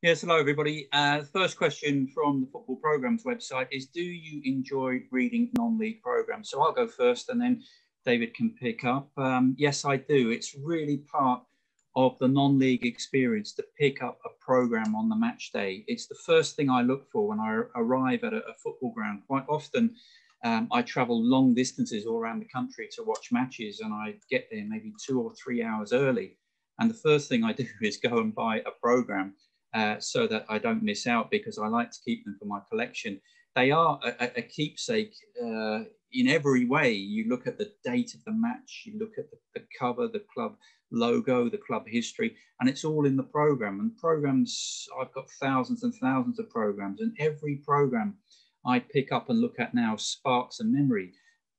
Yes, hello everybody. Uh, first question from the Football Programs website is Do you enjoy reading non league programs? So I'll go first and then David can pick up. Um, yes, I do. It's really part of the non league experience to pick up a program on the match day. It's the first thing I look for when I arrive at a, a football ground. Quite often, um, I travel long distances all around the country to watch matches, and I get there maybe two or three hours early. And the first thing I do is go and buy a program uh, so that I don't miss out because I like to keep them for my collection. They are a, a keepsake uh, in every way. You look at the date of the match, you look at the, the, cover, the club logo, the club history, and it's all in the program. And programs, I've got thousands and thousands of programs, and every program I pick up and look at now sparks a memory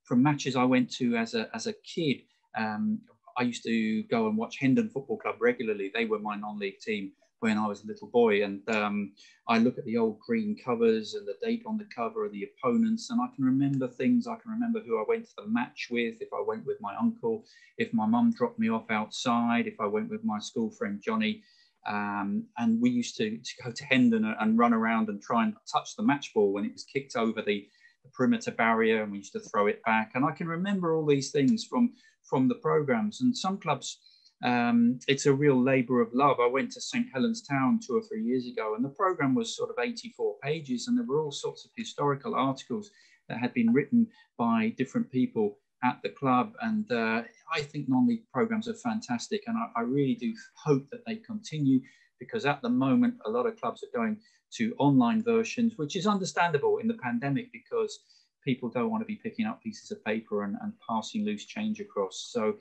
from matches I went to as a, as a kid. Um, I used to go and watch Hendon Football Club regularly. They were my non-league team when I was a little boy. And um, I look at the old green covers and the date on the cover and the opponents, and I can remember things. I can remember who I went to the match with, if I went with my uncle, if my mum dropped me off outside, if I went with my school friend Johnny. Um, and we used to, to go to Hendon and run around and try and touch the match ball when it was kicked over the, the perimeter barrier, and we used to throw it back. And I can remember all these things from from the programs. And some clubs um, it's a real labor of love. I went to St. Helens Town two or three years ago, and the program was sort of 84 pages, and there were all sorts of historical articles that had been written by different people at the club. And uh, I think non league programs are fantastic, and I, I really do hope that they continue because at the moment, a lot of clubs are going to online versions, which is understandable in the pandemic because people don't want to be picking up pieces of paper and, and passing loose change across. So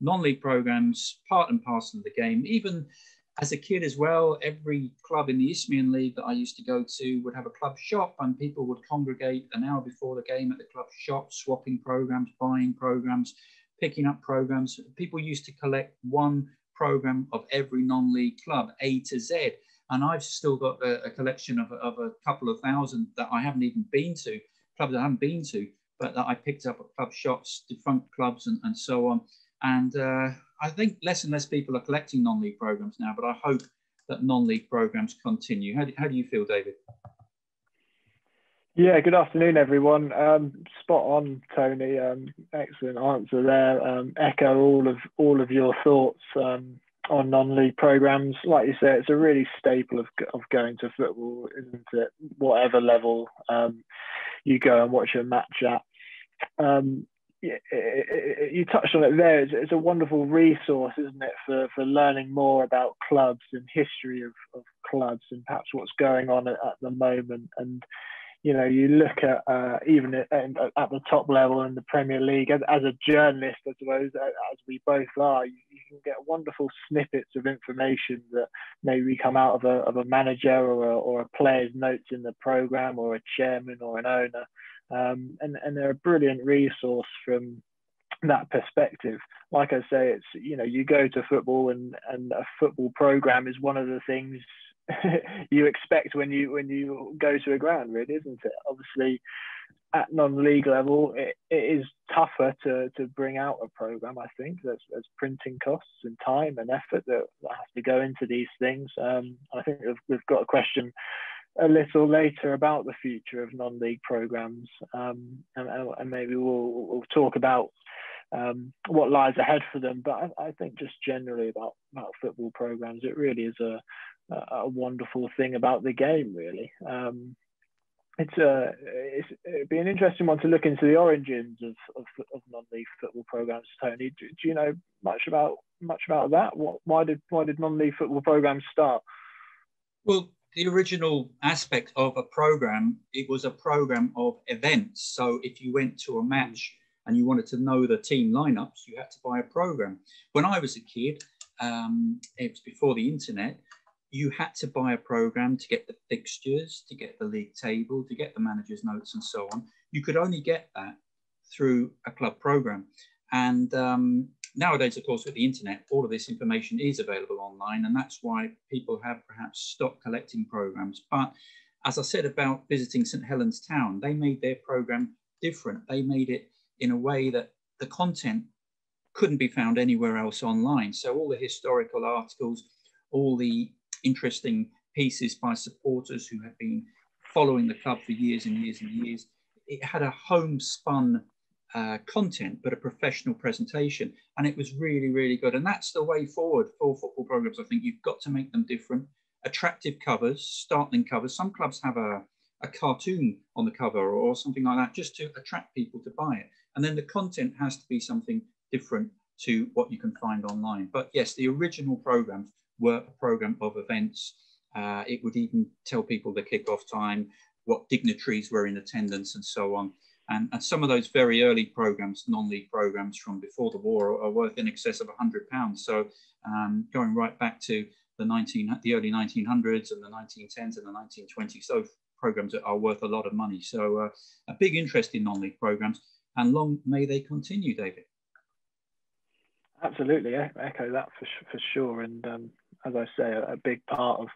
non-league programs, part and parcel of the game. Even as a kid as well, every club in the Isthmian League that I used to go to would have a club shop and people would congregate an hour before the game at the club shop, swapping programs, buying programs, picking up programs. People used to collect one program of every non-league club, A to Z. And I've still got a, a collection of, of a couple of thousand that I haven't even been to, clubs I haven't been to, but that I picked up at club shops, defunct clubs and, and so on. And uh, I think less and less people are collecting non-league programs now, but I hope that non-league programs continue. How do, how do you feel, David? Yeah, good afternoon, everyone. Um, spot on, Tony. Um, excellent answer there. Um, echo all of all of your thoughts um, on non-league programs. Like you say, it's a really staple of of going to football, isn't it? Whatever level um, you go and watch a match at. Um, you touched on it there. It's, it's, a wonderful resource, isn't it, for, for learning more about clubs and history of, of clubs and perhaps what's going on at, at the moment. And you know, you look at uh, even at, at, the top level in the Premier League as, as, a journalist, I suppose, as we both are, you, you, can get wonderful snippets of information that maybe come out of a, of a manager or a, or a player's notes in the program or a chairman or an owner. Um, and, and they're a brilliant resource from that perspective. Like I say, it's, you know, you go to football and, and a football program is one of the things you expect when you when you go to a ground, really, isn't it? Obviously, at non-league level, it, it is tougher to, to bring out a program. I think there's, there's printing costs and time and effort that, that has to go into these things. Um, I think we've, we've got a question a little later about the future of non-league programs, um, and, and, maybe we'll, we'll talk about um, what lies ahead for them. But I, I, think just generally about about football programs, it really is a a wonderful thing about the game. Really, um, it's a it's, it'd be an interesting one to look into the origins of, of, of non-league football programs. Tony, do, do, you know much about much about that? What, why did why did non-league football programs start? Well, the original aspect of a program, it was a program of events. So if you went to a match and you wanted to know the team lineups, you had to buy a program. When I was a kid, um, it was before the internet, you had to buy a program to get the fixtures, to get the league table, to get the manager's notes, and so on. You could only get that through a club program. And um, nowadays, of course, with the internet, all of this information is available online, and that's why people have perhaps stopped collecting programs. But as I said about visiting St Helens Town, they made their program different. They made it in a way that the content couldn't be found anywhere else online. So all the historical articles, all the interesting pieces by supporters who had been following the club for years and years and years. It had a homespun uh, content, but a professional presentation. And it was really, really good. And that's the way forward for football programs. I think you've got to make them different. Attractive covers, startling covers. Some clubs have a, a cartoon on the cover or something like that just to attract people to buy it. And then the content has to be something different to what you can find online. But yes, the original programs were a program of events. Uh, it would even tell people the kickoff time, what dignitaries were in attendance, and so on. And, and some of those very early programs, non-league programs from before the war, are, are worth in excess of £100. So um, going right back to the 19, the early 1900s and the 1910s and the 1920s, those programs are worth a lot of money. So uh, a big interest in non-league programs, and long may they continue, David. Absolutely, echo that for for sure. And um, as I say, a, a, big part of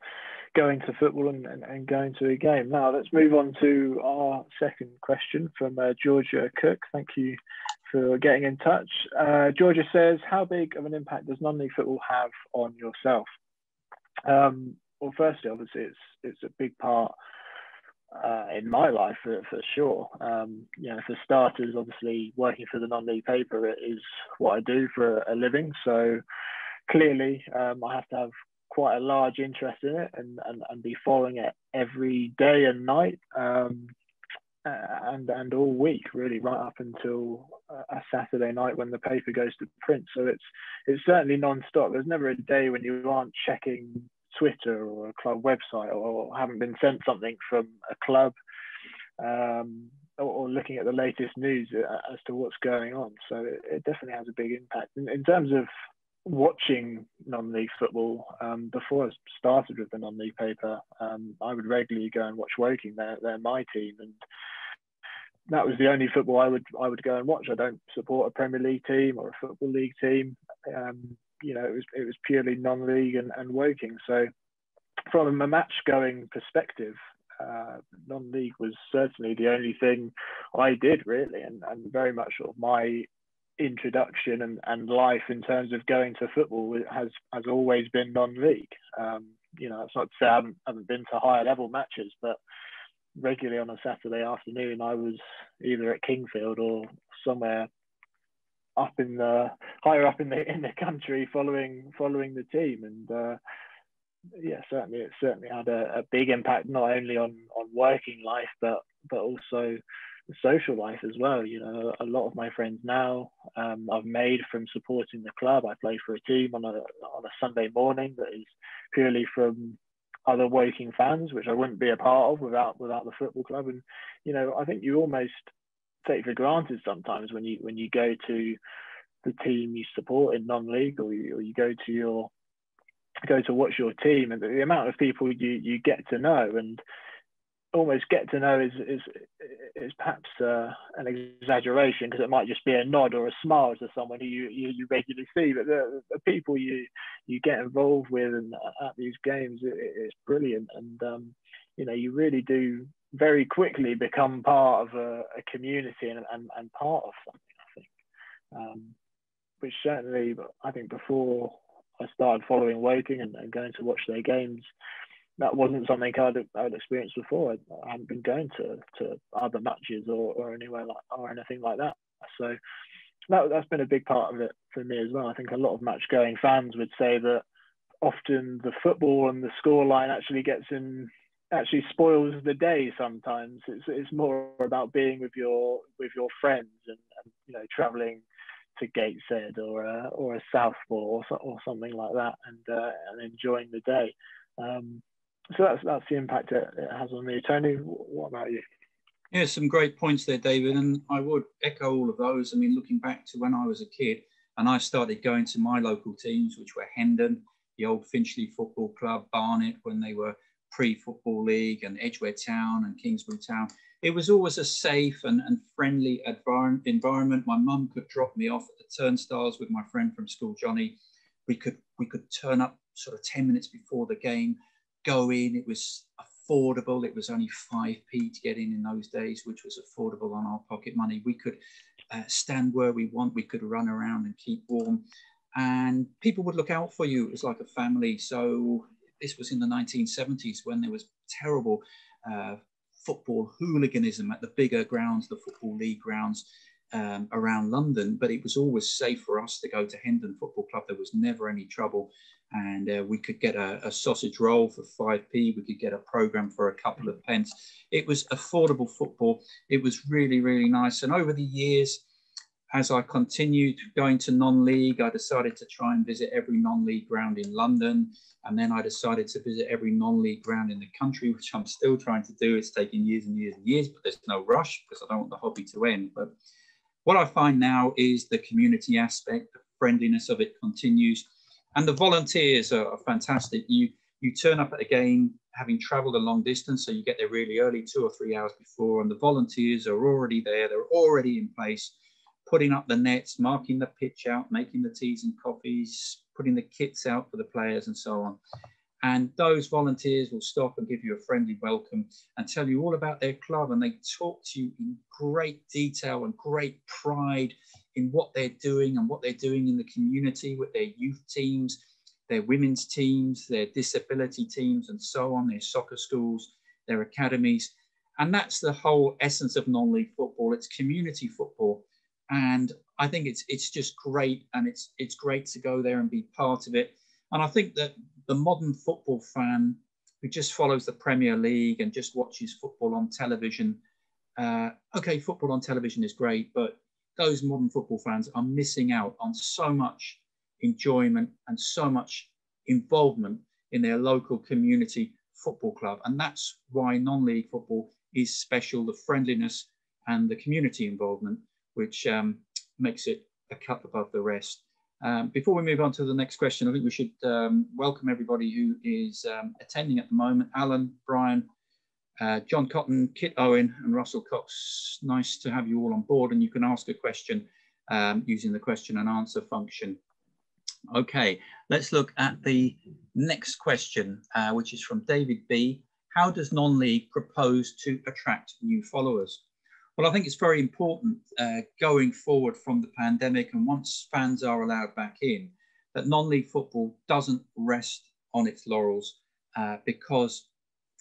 going to football and, and, and, going to a game. Now let's move on to our second question from uh, Georgia Cook. Thank you for getting in touch. Uh, Georgia says, "How big of an impact does non-league football have on yourself?" Um, well, firstly, obviously, it's it's a big part uh, in my life for, for sure. Um, you know, for starters, obviously working for the non-league paper is what I do for a living. So clearly, um, I have to have quite a large interest in it and, and, and be following it every day and night um, and and all week really right up until a Saturday night when the paper goes to print so it's it's certainly non-stop there's never a day when you aren't checking Twitter or a club website or haven't been sent something from a club um, or, or, looking at the latest news as to what's going on. So it, it definitely has a big impact. In, in terms of watching non-league football, um, before I started with the non-league paper, um, I would regularly go and watch Woking. They're, they're my team and that was the only football I would I would go and watch. I don't support a Premier League team or a football league team. Um, you know, it was it was purely non-league and, and Woking. So from a match going perspective, uh, non-league was certainly the only thing I did really, and, and very much sort of my introduction and, and life in terms of going to football has has always been non-league. Um, you know, it's not to say I haven't, haven't been to higher level matches, but regularly on a Saturday afternoon, I was either at Kingfield or somewhere up in the higher up in the in the country following following the team and uh, yeah certainly it certainly had a, a, big impact not only on on working life but but also social life as well you know a lot of my friends now um, I've made from supporting the club. I play for a team on a on a Sunday morning that is purely from other Woking fans which I wouldn't be a part of without without the football club. And you know I think you almost take for granted sometimes when you when you go to the team you support in non-league or you, or you go to your go to watch your team and the amount of people you you get to know. And almost get to know is is is perhaps uh, an exaggeration because it might just be a nod or a smile to someone who you, you, you regularly see but the, the, people you you get involved with and at these games it, it's brilliant and um, you know you really do very quickly become part of a, a community and, and, and, part of something, I think. Um, which certainly, I think before I started following Woking and, and, going to watch their games, that wasn't something I'd, I'd experienced before. I, I hadn't been going to, to other matches or, or anywhere like or anything like that. So that, that's been a big part of it for me as well. I think a lot of match going fans would say that often the football and the scoreline actually gets in actually spoils the day sometimes. It's it's more about being with your with your friends and, and you know traveling to Gateshead or a, or a Southport or, or something like that and uh, and enjoying the day. Um, so that's that's the impact it, it has on me. Tony, what about you? Yeah, some great points there, David, and I would echo all of those. I mean, looking back to when I was a kid and I started going to my local teams, which were Hendon, the old Finchley Football Club, Barnet, when they were pre-football league and Edgware Town and Kingsbury Town. It was always a safe and, and friendly environment. My mum could drop me off at the turnstiles with my friend from school, Johnny. We could we could turn up sort of 10 minutes before the game, go in. It was affordable. It was only 5p to get in in those days, which was affordable on our pocket money. We could uh, stand where we want. We could run around and keep warm. And people would look out for you. It was like a family. So this was in the 1970s when there was terrible uh, football hooliganism at the bigger grounds, the Football League grounds um, around London. But it was always safe for us to go to Hendon Football Club. There was never any trouble. And uh, we could get a, a, sausage roll for 5p. We could get a program for a couple of pence. It was affordable football. It was really, really nice. And over the years, as I continued going to non-league, I decided to try and visit every non-league ground in London. And then I decided to visit every non-league ground in the country, which I'm still trying to do. It's taking years and years and years, but there's no rush because I don't want the hobby to end. But what I find now is the community aspect, the friendliness of it continues. And the volunteers are, fantastic. You, you turn up at a game having traveled a long distance, so you get there really early, two or three hours before, and the volunteers are already there, they're already in place putting up the nets, marking the pitch out, making the teas and coffees, putting the kits out for the players and so on. And those volunteers will stop and give you a friendly welcome and tell you all about their club. And they talk to you in great detail and great pride in what they're doing and what they're doing in the community with their youth teams, their women's teams, their disability teams, and so on, their soccer schools, their academies. And that's the whole essence of non league football. It's community football and I think it's it's just great, and it's it's great to go there and be part of it. And I think that the modern football fan who just follows the Premier League and just watches football on television, uh, okay, football on television is great, but those modern football fans are missing out on so much enjoyment and so much involvement in their local community football club. And that's why non league football is special the friendliness and the community involvement which um, makes it a cup above the rest. Um, before we move on to the next question, I think we should um, welcome everybody who is um, attending at the moment. Alan, Brian, uh, John Cotton, Kit Owen and Russell Cox. Nice to have you all on board and you can ask a question um, using the question and answer function. Okay, let's look at the next question, uh, which is from David B. How does non-league propose to attract new followers? Well, I think it's very important uh, going forward from the pandemic and once fans are allowed back in, that non league football doesn't rest on its laurels uh, because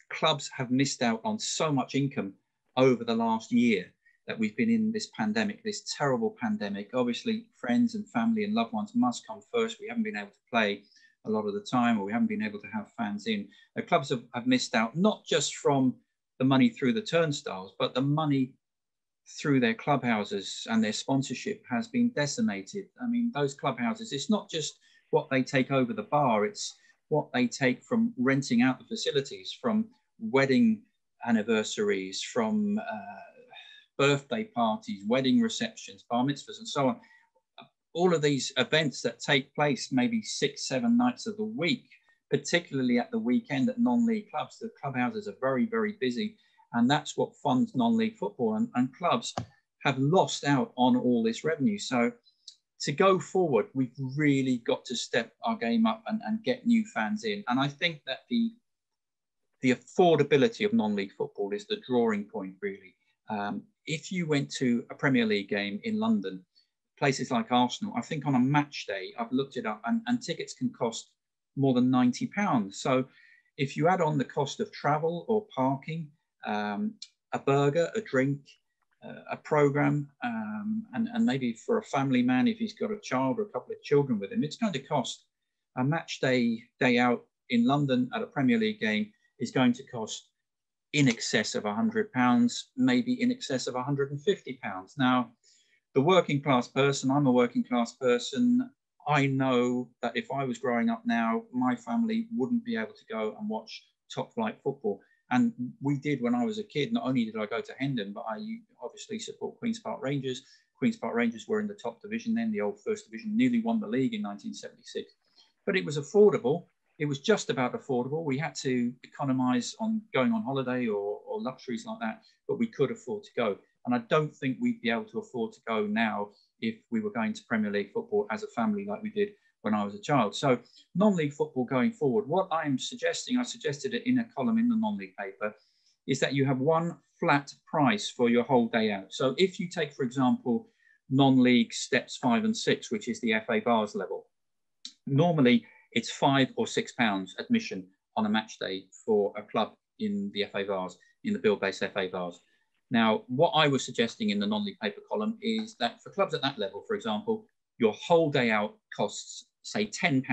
clubs have missed out on so much income over the last year that we've been in this pandemic, this terrible pandemic. Obviously, friends and family and loved ones must come first. We haven't been able to play a lot of the time, or we haven't been able to have fans in. The clubs have, have missed out not just from the money through the turnstiles, but the money through their clubhouses and their sponsorship has been decimated. I mean, those clubhouses, it's not just what they take over the bar, it's what they take from renting out the facilities, from wedding anniversaries, from uh, birthday parties, wedding receptions, bar mitzvahs, and so on. All of these events that take place maybe six, seven nights of the week, particularly at the weekend at non league clubs, the clubhouses are very, very busy and that's what funds non-league football and, and clubs have lost out on all this revenue. So to go forward, we've really got to step our game up and, and get new fans in. And I think that the the affordability of non-league football is the drawing point, really. Um, if you went to a Premier League game in London, places like Arsenal, I think on a match day, I've looked it up, and, and tickets can cost more than ninety pounds. So if you add on the cost of travel or parking, um, a burger, a drink, a program, um, and, and maybe for a family man, if he's got a child or a couple of children with him, it's going to cost a match day, day out in London at a Premier League game is going to cost in excess of 100 pounds, maybe in excess of 150 pounds. Now, the working class person, I'm a working class person. I know that if I was growing up now, my family wouldn't be able to go and watch top flight football. And we did when I was a kid. Not only did I go to Hendon, but I obviously support Queen's Park Rangers. Queen's Park Rangers were in the top division then, the old first division, nearly won the league in 1976. But it was affordable. It was just about affordable. We had to economize on going on holiday or, or luxuries like that, but we could afford to go. And I don't think we'd be able to afford to go now if we were going to Premier League football as a family like we did when I was a child. So non-league football going forward, what I'm suggesting, I suggested it in a column in the non-league paper, is that you have one flat price for your whole day out. So if you take, for example, non-league steps five and six, which is the FA Vase level, normally it's five or six pounds admission on a match day for a club in the FA Vase, in the Buildbase FA Vase. Now, what I was suggesting in the non-league paper column is that for clubs at that level, for example, your whole day out costs, say, £10.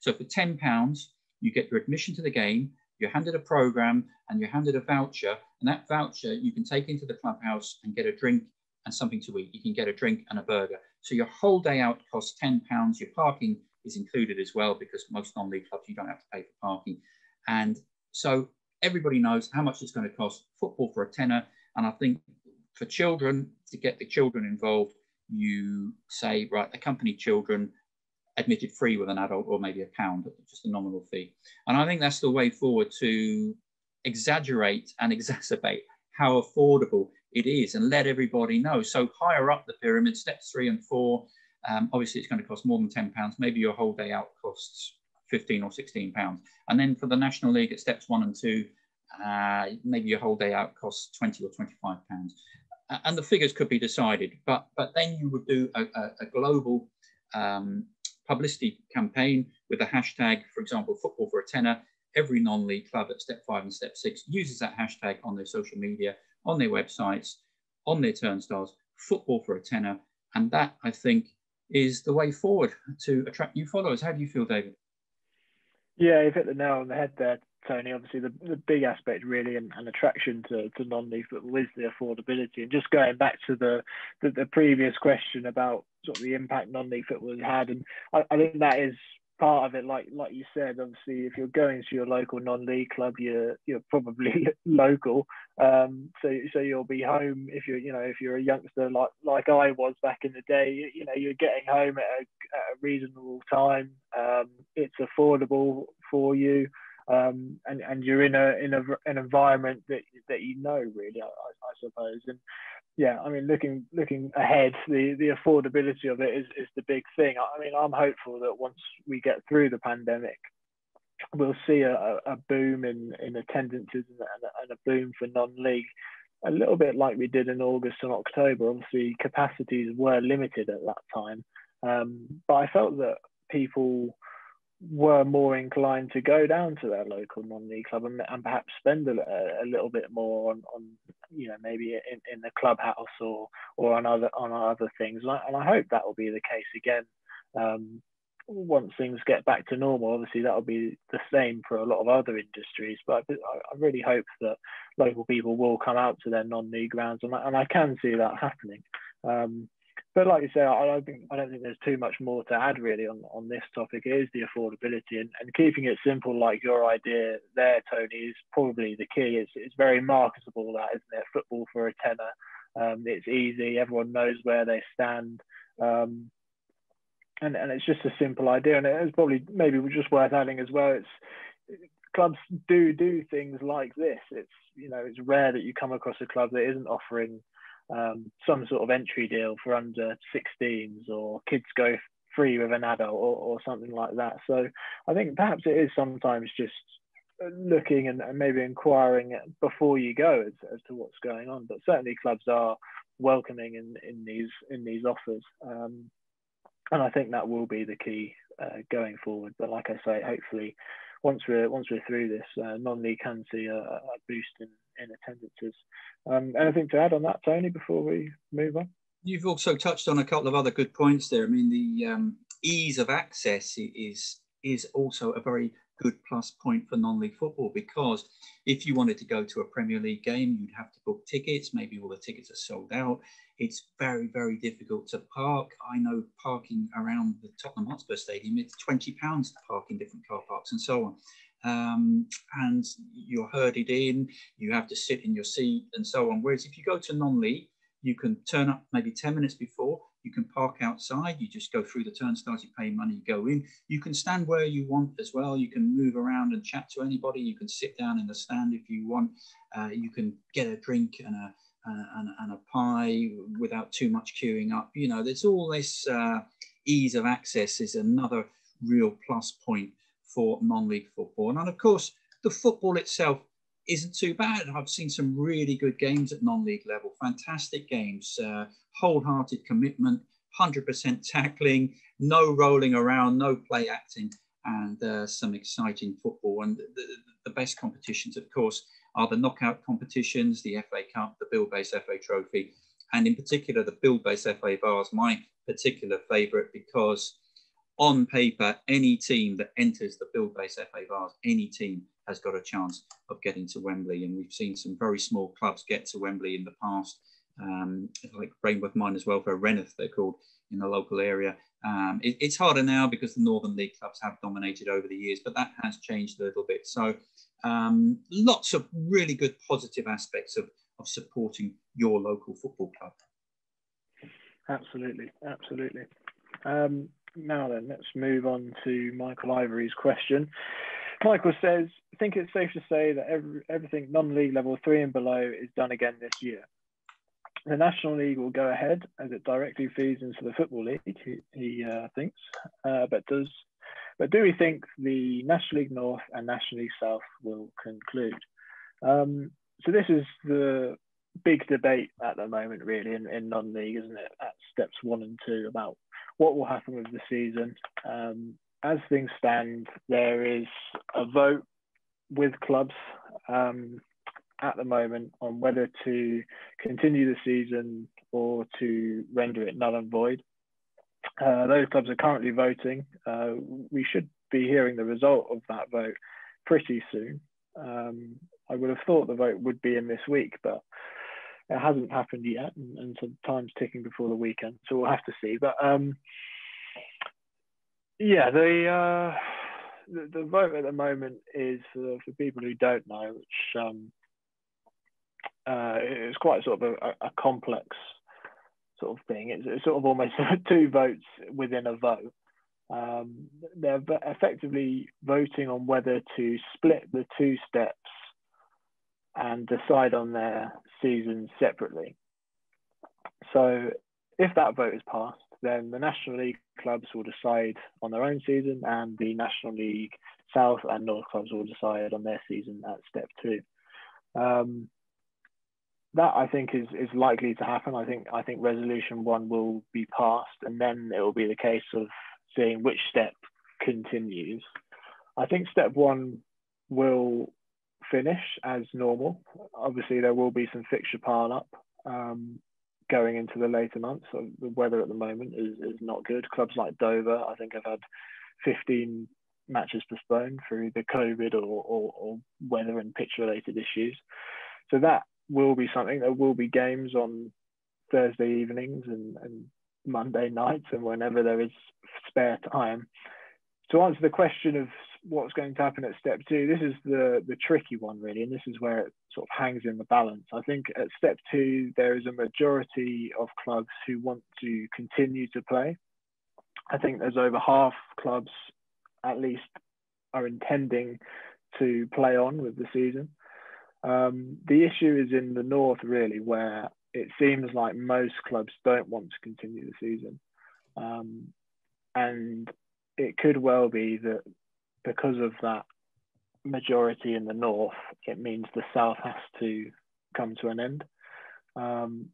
So for £10, you get your admission to the game, you're handed a program, and you're handed a voucher. And that voucher you can take into the clubhouse and get a drink and something to eat. You can get a drink and a burger. So your whole day out costs £10. Your parking is included as well because most non-league clubs you don't have to pay for parking. And so everybody knows how much it's going to cost football for a tenner. And I think for children, to get the children involved, you say, right, accompany children admitted free with an adult or maybe a pound, just a nominal fee. And I think that's the way forward to exaggerate and exacerbate how affordable it is and let everybody know. So higher up the pyramid, steps three and four, um, obviously it's going to cost more than 10 pounds. Maybe your whole day out costs 15 or 16 pounds. And then for the National League at steps one and two, uh, maybe your whole day out costs 20 or 25 pounds. And the figures could be decided, but but then you would do a, a, a global um, publicity campaign with a hashtag, for example, football for a tenner. Every non-league club at step five and step six uses that hashtag on their social media, on their websites, on their turnstiles, football for a tenner. And that, I think, is the way forward to attract new followers. How do you feel, David? Yeah, you've hit the nail on the head there, Tony. Obviously, the, the big aspect really and, and attraction to, to non-league football is the affordability. And just going back to the, the, the previous question about sort of the impact non-league football has had, and I, I think that is part of it, like like you said, obviously, if you're going to your local non-league club, you're you're probably local, um, so so you'll be home if you're you know if you're a youngster like like I was back in the day, you, you know you're getting home at a, at a reasonable time. Um, it's affordable for you, um, and and you're in a in a an environment that that you know really, I, I suppose, and yeah, I mean, looking looking ahead, the the affordability of it is is the big thing. I mean, I'm hopeful that once we get through the pandemic, we'll see a, a boom in in attendances and a, and a boom for non-league, a little bit like we did in August and October. Obviously, capacities were limited at that time, um, but I felt that people were more inclined to go down to their local non-league club and, and perhaps spend a, a, little bit more on, on you know maybe in, in the clubhouse or or on other on other things. And I, and I hope that will be the case again um, once things get back to normal. Obviously that will be the same for a lot of other industries but I, I really hope that local people will come out to their non-league grounds and I, and I can see that happening. Um, but like you say, I don't think I don't think there's too much more to add really on, on this topic. It is the affordability and, and keeping it simple, like your idea there, Tony, is probably the key. It's it's very marketable, that isn't it? Football for a tenner. Um, it's easy. Everyone knows where they stand. Um, and, and it's just a simple idea, and it's probably maybe just worth adding as well. It's clubs do do things like this. It's you know it's rare that you come across a club that isn't offering um, some sort of entry deal for under 16s or kids go free with an adult or, or something like that. So I think perhaps it is sometimes just looking and, and maybe inquiring before you go as, as to what's going on. But certainly clubs are welcoming in, in these in these offers. Um, and I think that will be the key uh, going forward. But like I say, hopefully, once we're once we're through this, uh, non-league can see a, a boost in, in attendances. Um, anything to add on that, Tony, before we move on? You've also touched on a couple of other good points there. I mean, the um, ease of access is is also a very good plus point for non-league football because if you wanted to go to a Premier League game, you'd have to book tickets. Maybe all the tickets are sold out. It's very, very difficult to park. I know parking around the Tottenham Hotspur Stadium, it's £20 to park in different car parks and so on um, and you're herded in, you have to sit in your seat and so on. Whereas if you go to non-league, you can turn up maybe 10 minutes before, you can park outside, you just go through the turnstiles, you pay money, you go in. You can stand where you want as well. You can move around and chat to anybody. You can sit down in the stand if you want. Uh, you can get a drink and a, and, and, a pie without too much queuing up. You know, there's all this uh, ease of access is another real plus point for non-league football. And of course, the football itself isn't too bad. I've seen some really good games at non-league level, fantastic games, uh, wholehearted commitment, 100% tackling, no rolling around, no play acting. and uh, some exciting football. And the, the, best competitions, of course, are the knockout competitions, the FA Cup, the Buildbase FA Trophy, and in particular the Buildbase FA Vase, my particular favourite because on paper, any team that enters the Buildbase FA Vase, any team has got a chance of getting to Wembley. And we've seen some very small clubs get to Wembley in the past, um, like Rainworth Miners Welfare, Renneth, they're called in the local area. Um, it, it's harder now because the Northern League clubs have dominated over the years, but that has changed a little bit. So um, lots of really good positive aspects of, of supporting your local football club. Absolutely, absolutely. Um, now then, let's move on to Michael Ivory's question. Michael says, I think it's safe to say that every, everything non-league level three and below is done again this year. The National League will go ahead as it directly feeds into the Football League, he, he uh, thinks, uh, but does but do we think the National League North and National League South will conclude? Um, so this is the big debate at the moment, really, in, in non-league, isn't it? At steps one and two about what will happen with the season. Um, as things stand, there is a vote with clubs um, at the moment on whether to continue the season or to render it null and void. Uh, those clubs are currently voting. Uh, we should be hearing the result of that vote pretty soon. Um, I would have thought the vote would be in this week, but it hasn't happened yet, and, and some time's ticking before the weekend, so we'll have to see. But um, yeah, the, uh, the, the vote at the moment is for, for people who don't know, which um, uh, it's quite sort of a, a, complex sort of thing. It's, it's sort of almost two votes within a vote. Um, they're effectively voting on whether to split the two steps and decide on their season separately. So if that vote is passed, then the National League clubs will decide on their own season, and the National League South and North clubs will decide on their season at step two. Um, that I think is is likely to happen. I think I think resolution one will be passed, and then it will be the case of seeing which step continues. I think step one will finish as normal. Obviously, there will be some fixture pile up um, going into the later months. So the weather at the moment is, is not good. Clubs like Dover, I think, have had 15 matches postponed through the COVID or, or, or weather and pitch related issues. So that will be something. There will be games on Thursday evenings and, and Monday nights and whenever there is spare time. To answer the question of what's going to happen at step two, this is the, the tricky one really, and this is where it sort of hangs in the balance. I think at step two, there is a majority of clubs who want to continue to play. I think there's over half clubs at least are intending to play on with the season. Um, the issue is in the north, really, where it seems like most clubs don't want to continue the season. Um, and it could well be that because of that majority in the north, it means the south has to come to an end. Um,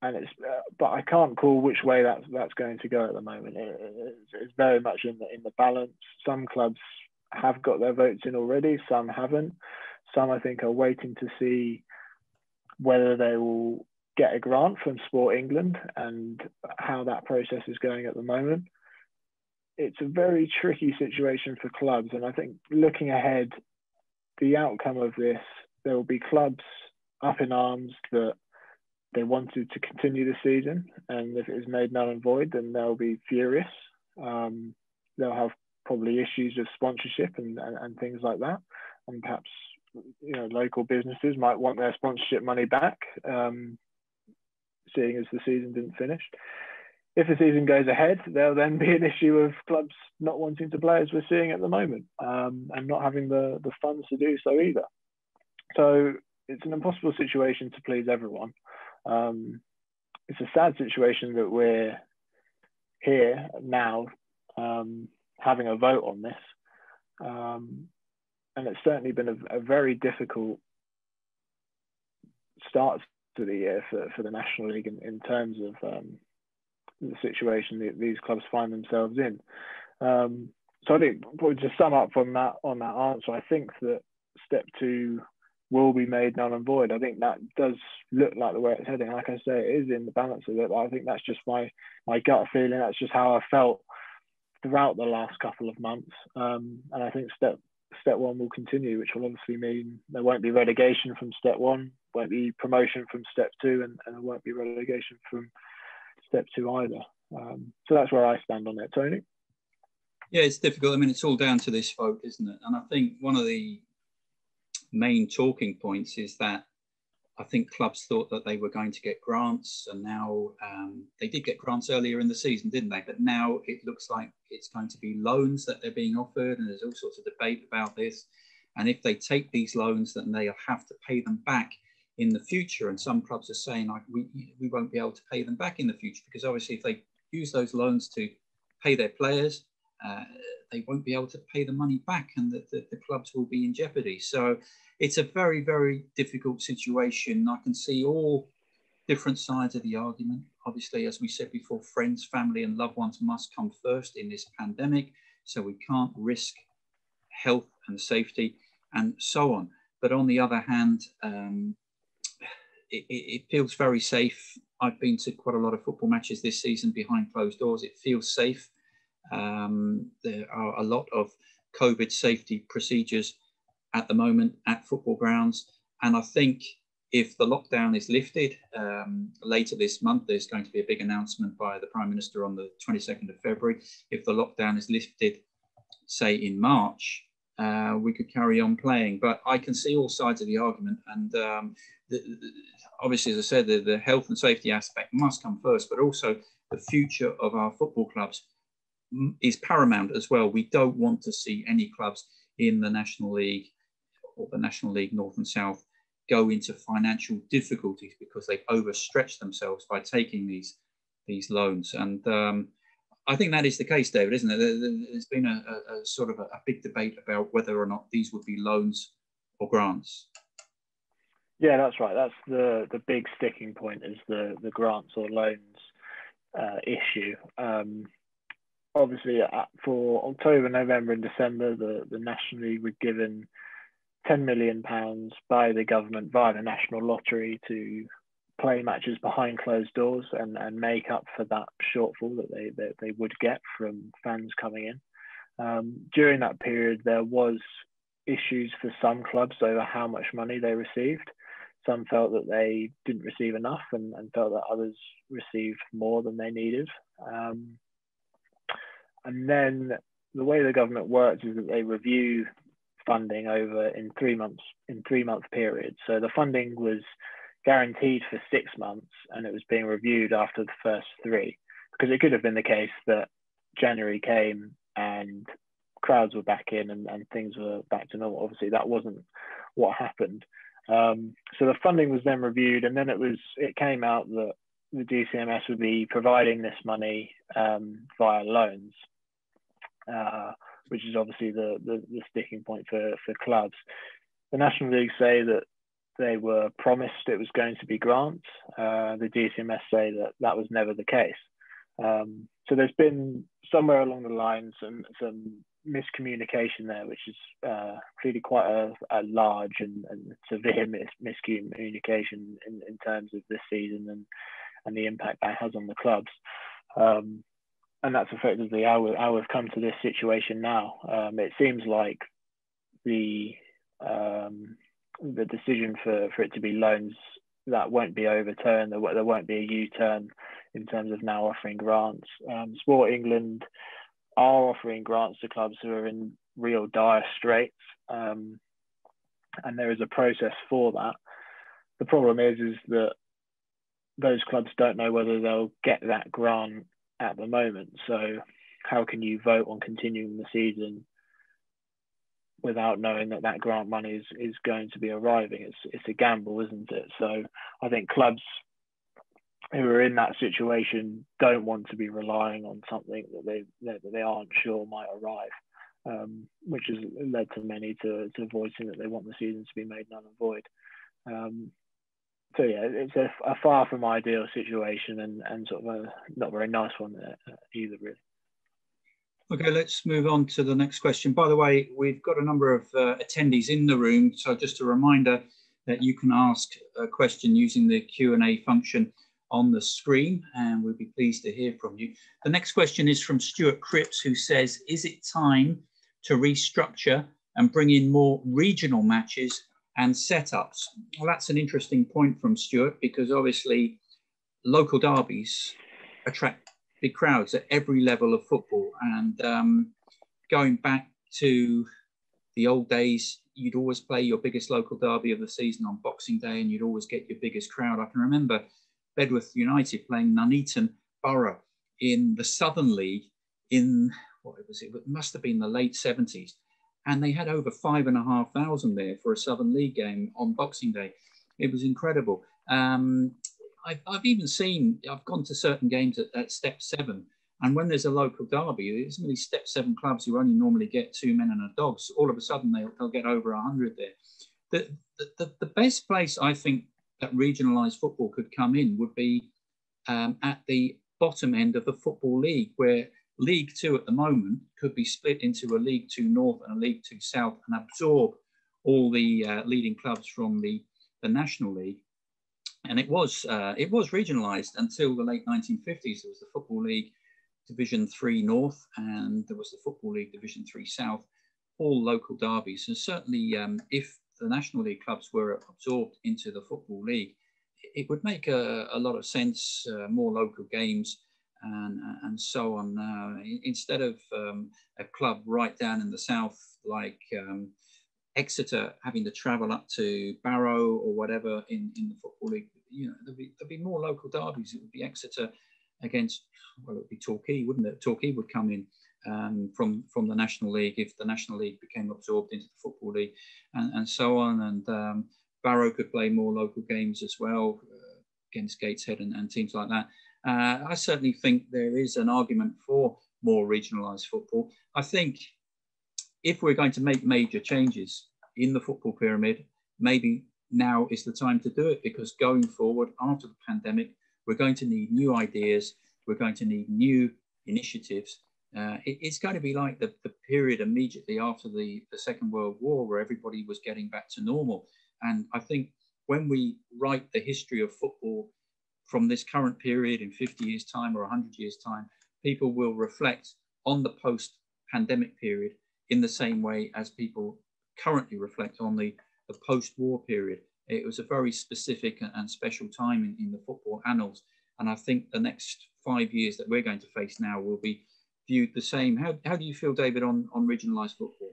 and it's, uh, but I can't call which way that's that's going to go at the moment. It, it's, it's, very much in the in the balance. Some clubs have got their votes in already, some haven't. Some, I think, are waiting to see whether they will get a grant from Sport England and how that process is going at the moment. It's a very tricky situation for clubs. And I think looking ahead, the outcome of this, there will be clubs up in arms that they wanted to continue the season. And if it is made null and void, then they'll be furious. Um, they'll have probably issues with sponsorship and, and, and, things like that. And perhaps you know local businesses might want their sponsorship money back, um, seeing as the season didn't finish. If the season goes ahead, there'll then be an issue of clubs not wanting to play as we're seeing at the moment, um, and not having the the funds to do so either. So it's an impossible situation to please everyone. Um, it's a sad situation that we're here now um, having a vote on this. Um, and it's certainly been a, a very difficult start to the year for, for the National League in, in terms of um, the situation that these clubs find themselves in. Um, so I think to sum up on that on that answer, I think that step two will be made null and void. I think that does look like the way it's heading. Like I say, it is in the balance of it. But I think that's just my my gut feeling. That's just how I felt throughout the last couple of months. Um, and I think step step one will continue, which will obviously mean there won't be relegation from step one, won't be promotion from step two, and, and there won't be relegation from step two either. Um, so that's where I stand on it, Tony. Yeah, it's difficult. I mean, it's all down to this vote, isn't it? And I think one of the main talking points is that I think clubs thought that they were going to get grants, and now um, they did get grants earlier in the season, didn't they? But now it looks like it's going to be loans that they're being offered, and there's all sorts of debate about this. And if they take these loans, then they'll have to pay them back in the future. And some clubs are saying like we we won't be able to pay them back in the future because obviously if they use those loans to pay their players, uh, they won't be able to pay the money back and the, the, the, clubs will be in jeopardy. So it's a very, very difficult situation. I can see all different sides of the argument. Obviously, as we said before, friends, family, and loved ones must come first in this pandemic. So we can't risk health and safety and so on. But on the other hand, um, it, it, feels very safe. I've been to quite a lot of football matches this season behind closed doors. It feels safe. Um, there are a lot of COVID safety procedures at the moment at football grounds. And I think if the lockdown is lifted um, later this month, there's going to be a big announcement by the Prime Minister on the 22nd of February. If the lockdown is lifted, say in March, uh, we could carry on playing. But I can see all sides of the argument. And um, the, the, obviously, as I said, the, the health and safety aspect must come first, but also the future of our football clubs is paramount as well. We don't want to see any clubs in the National League or the National League North and South go into financial difficulties because they've overstretched themselves by taking these these loans. And um, I think that is the case, David, isn't it? There's been a, a, a sort of a, a, big debate about whether or not these would be loans or grants. Yeah, that's right. That's the the big sticking point is the the grants or loans uh, issue. Um, obviously, uh, for October, November, and December, the the National League were given 10 million pounds by the government via the national lottery to play matches behind closed doors and, and make up for that shortfall that they, that they would get from fans coming in. Um, during that period, there was issues for some clubs over how much money they received. Some felt that they didn't receive enough and, and felt that others received more than they needed. Um, and then the way the government works is that they review funding over in three months in three month periods. So the funding was guaranteed for six months and it was being reviewed after the first three because it could have been the case that January came and crowds were back in and, and things were back to normal. Obviously, that wasn't what happened. Um, so the funding was then reviewed, and then it was it came out that the DCMS would be providing this money um, via loans. Uh, which is obviously the, the, the sticking point for, for clubs. The National League say that they were promised it was going to be grants. Uh, the DCMS say that that was never the case. Um, so there's been somewhere along the line some, some miscommunication there, which is uh, clearly quite a, a large and, and severe mis- miscommunication in, in terms of this season and, and the impact that has on the clubs. Um, and that's effectively how, we, how we've come to this situation now. Um, it seems like the um, the decision for, for it to be loans that won't be overturned. There, there won't be a U-turn in terms of now offering grants. Um, Sport England are offering grants to clubs who are in real dire straits, um, and there is a process for that. The problem is, is that those clubs don't know whether they'll get that grant at the moment. So how can you vote on continuing the season without knowing that that grant money is, is going to be arriving? It's it's a gamble, isn't it? So I think clubs who are in that situation don't want to be relying on something that they that they aren't sure might arrive, um, which has led to many to, to voicing that they want the season to be made null and void. Um, so yeah, it's a, a, far from ideal situation and, and sort of a not very nice one uh, either, really. Okay, let's move on to the next question. By the way, we've got a number of uh, attendees in the room, so just a reminder that you can ask a question using the Q&A function on the screen, and we'll be pleased to hear from you. The next question is from Stuart Cripps, who says, is it time to restructure and bring in more regional matches and setups? Well, that's an interesting point from Stuart, because obviously local derbies attract big crowds at every level of football. And um, going back to the old days, you'd always play your biggest local derby of the season on Boxing Day, and you'd always get your biggest crowd. I can remember Bedworth United playing Nuneaton Borough in the Southern League in what was it? It must have been the late 70s. And they had over five and a half thousand there for a Southern League game on Boxing Day. It was incredible. Um, I've, I've even seen, I've gone to certain games at, at step seven, and when there's a local derby, there's many step seven clubs who only normally get two men and a dog. So all of a sudden they'll, they'll get over 100 there. The, the, the best place I think that regionalised football could come in would be um, at the bottom end of the Football League, where League Two at the moment could be split into a League Two North and a League Two South and absorb all the uh, leading clubs from the, the National League and it was uh, it was regionalised until the late 1950s. There was the Football League Division Three North, and there was the Football League Division Three South, all local derbies. And certainly, um, if the National League clubs were absorbed into the Football League, it would make a, a lot of sense. Uh, more local games. And, and so on. Uh, instead of um, a club right down in the south, like um, Exeter having to travel up to Barrow or whatever in, in the Football League, you know, there'd be, there'd be more local derbies. It would be Exeter against, well, it would be Torquay, wouldn't it? Torquay would come in um, from, from the National League if the National League became absorbed into the Football League and, and so on. And um, Barrow could play more local games as well uh, against Gateshead and, and, teams like that. Uh, I certainly think there is an argument for more regionalised football. I think if we're going to make major changes in the football pyramid, maybe now is the time to do it because going forward after the pandemic, we're going to need new ideas, we're going to need new initiatives. Uh, it, it's going to be like the, the period immediately after the, the Second World War where everybody was getting back to normal. And I think when we write the history of football from this current period in 50 years' time or 100 years' time, people will reflect on the post pandemic period in the same way as people currently reflect on the, the post-war period. It was a very specific and special time in, in the football annals. And I think the next five years that we're going to face now will be viewed the same. How, how do you feel, David, on, on regionalised football?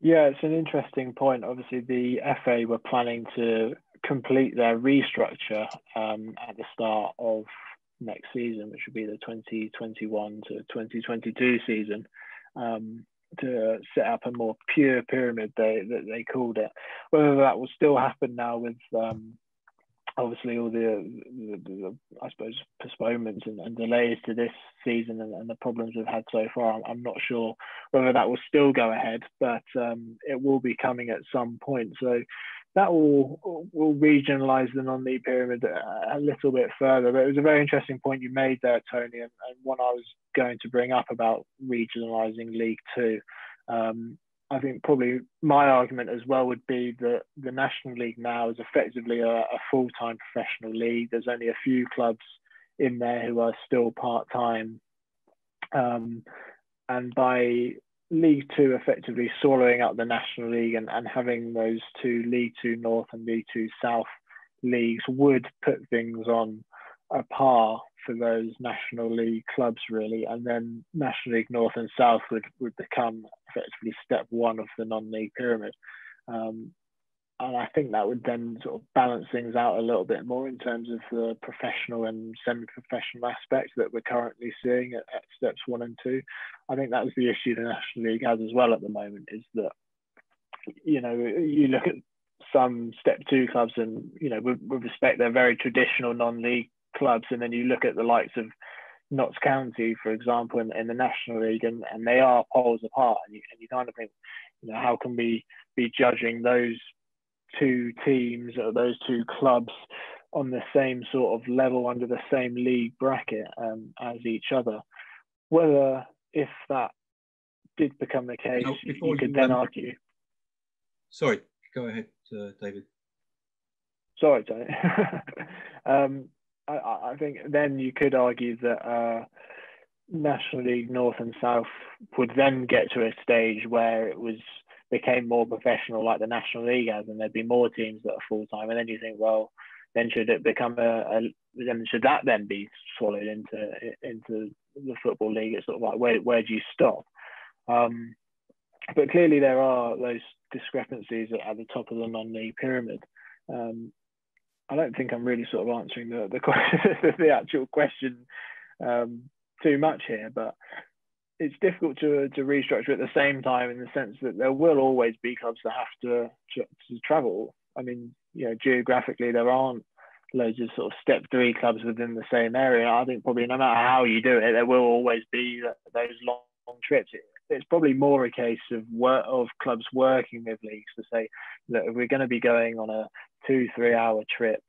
Yeah, it's an interesting point. Obviously, the FA were planning to complete their restructure um, at the start of next season, which would be the 2021 to 2022 season um, to set up a more pure pyramid they that they called it. Whether that will still happen now with um, obviously all the, the, the, I suppose postponements and, and, delays to this season and, and, the problems we've had so far, I'm, I'm, not sure whether that will still go ahead, but um, it will be coming at some point. So that will will regionalise the non-league pyramid a, a, little bit further. But it was a very interesting point you made there, Tony, and, and one I was going to bring up about regionalising League Two. Um, I think probably my argument as well would be that the National League now is effectively a, a full-time professional league. There's only a few clubs in there who are still part-time, um, and by League Two effectively swallowing up the National League and, and having those two League Two North and League Two South leagues would put things on a par for those National League clubs, really. And then National League North and South would, would become effectively step one of the non league pyramid. Um, and I think that would then sort of balance things out a little bit more in terms of the professional and semi-professional aspects that we're currently seeing at, at, steps one and two. I think that was the issue the National League has as well at the moment is that you know you look at some step two clubs and you know with, with respect they're very traditional non-league clubs and then you look at the likes of Notts County, for example, in, in the National League, and, and they are poles apart. And you, and you kind of think, you know, how can we be judging those two teams or those two clubs on the same sort of level under the same league bracket um, as each other. Whether if that did become the case, you could you, then um, argue. Sorry, go ahead, uh, David. Sorry, Tony. um, I, I, think then you could argue that uh, National League North and South would then get to a stage where it was became more professional, like the National League has, and there'd be more teams that are full time. And then you think, well, then should it become a, a then should that then be swallowed into into the football league? It's sort of like where where do you stop? Um, but clearly there are those discrepancies at the top of the non-league pyramid. Um, I don't think I'm really sort of answering the the, the actual question um, too much here, but it's difficult to to restructure at the same time in the sense that there will always be clubs that have to to, to travel. I mean, you know, geographically there aren't loads of sort of step three clubs within the same area. I think probably no matter how you do it, there will always be those long, long trips. It's probably more a case of work of clubs working with leagues to say, that if we're going to be going on a two, three hour trip,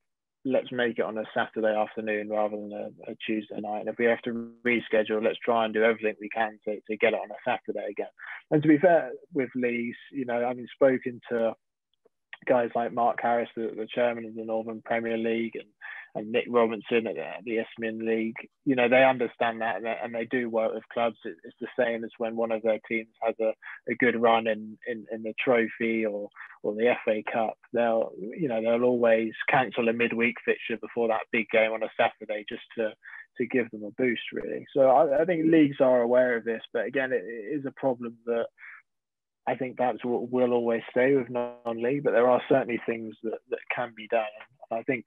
let's make it on a Saturday afternoon rather than a, a, Tuesday night. And if we have to reschedule, let's try and do everything we can to, to get it on a Saturday again. And to be fair with leagues, you know, having spoken to guys like Mark Harris, the, the chairman of the Northern Premier League, and, and Nick Robinson at the, Isthmian League, you know, they understand that and they, do work with clubs. It's the same as when one of their teams has a, a good run in, in, in the trophy or, or the FA Cup. They'll, you know, they'll always cancel a midweek fixture before that big game on a Saturday just to, to give them a boost, really. So I, I think leagues are aware of this, but again, it, it is a problem that I think what will always stay with non-league, but there are certainly things that, that can be done. I think,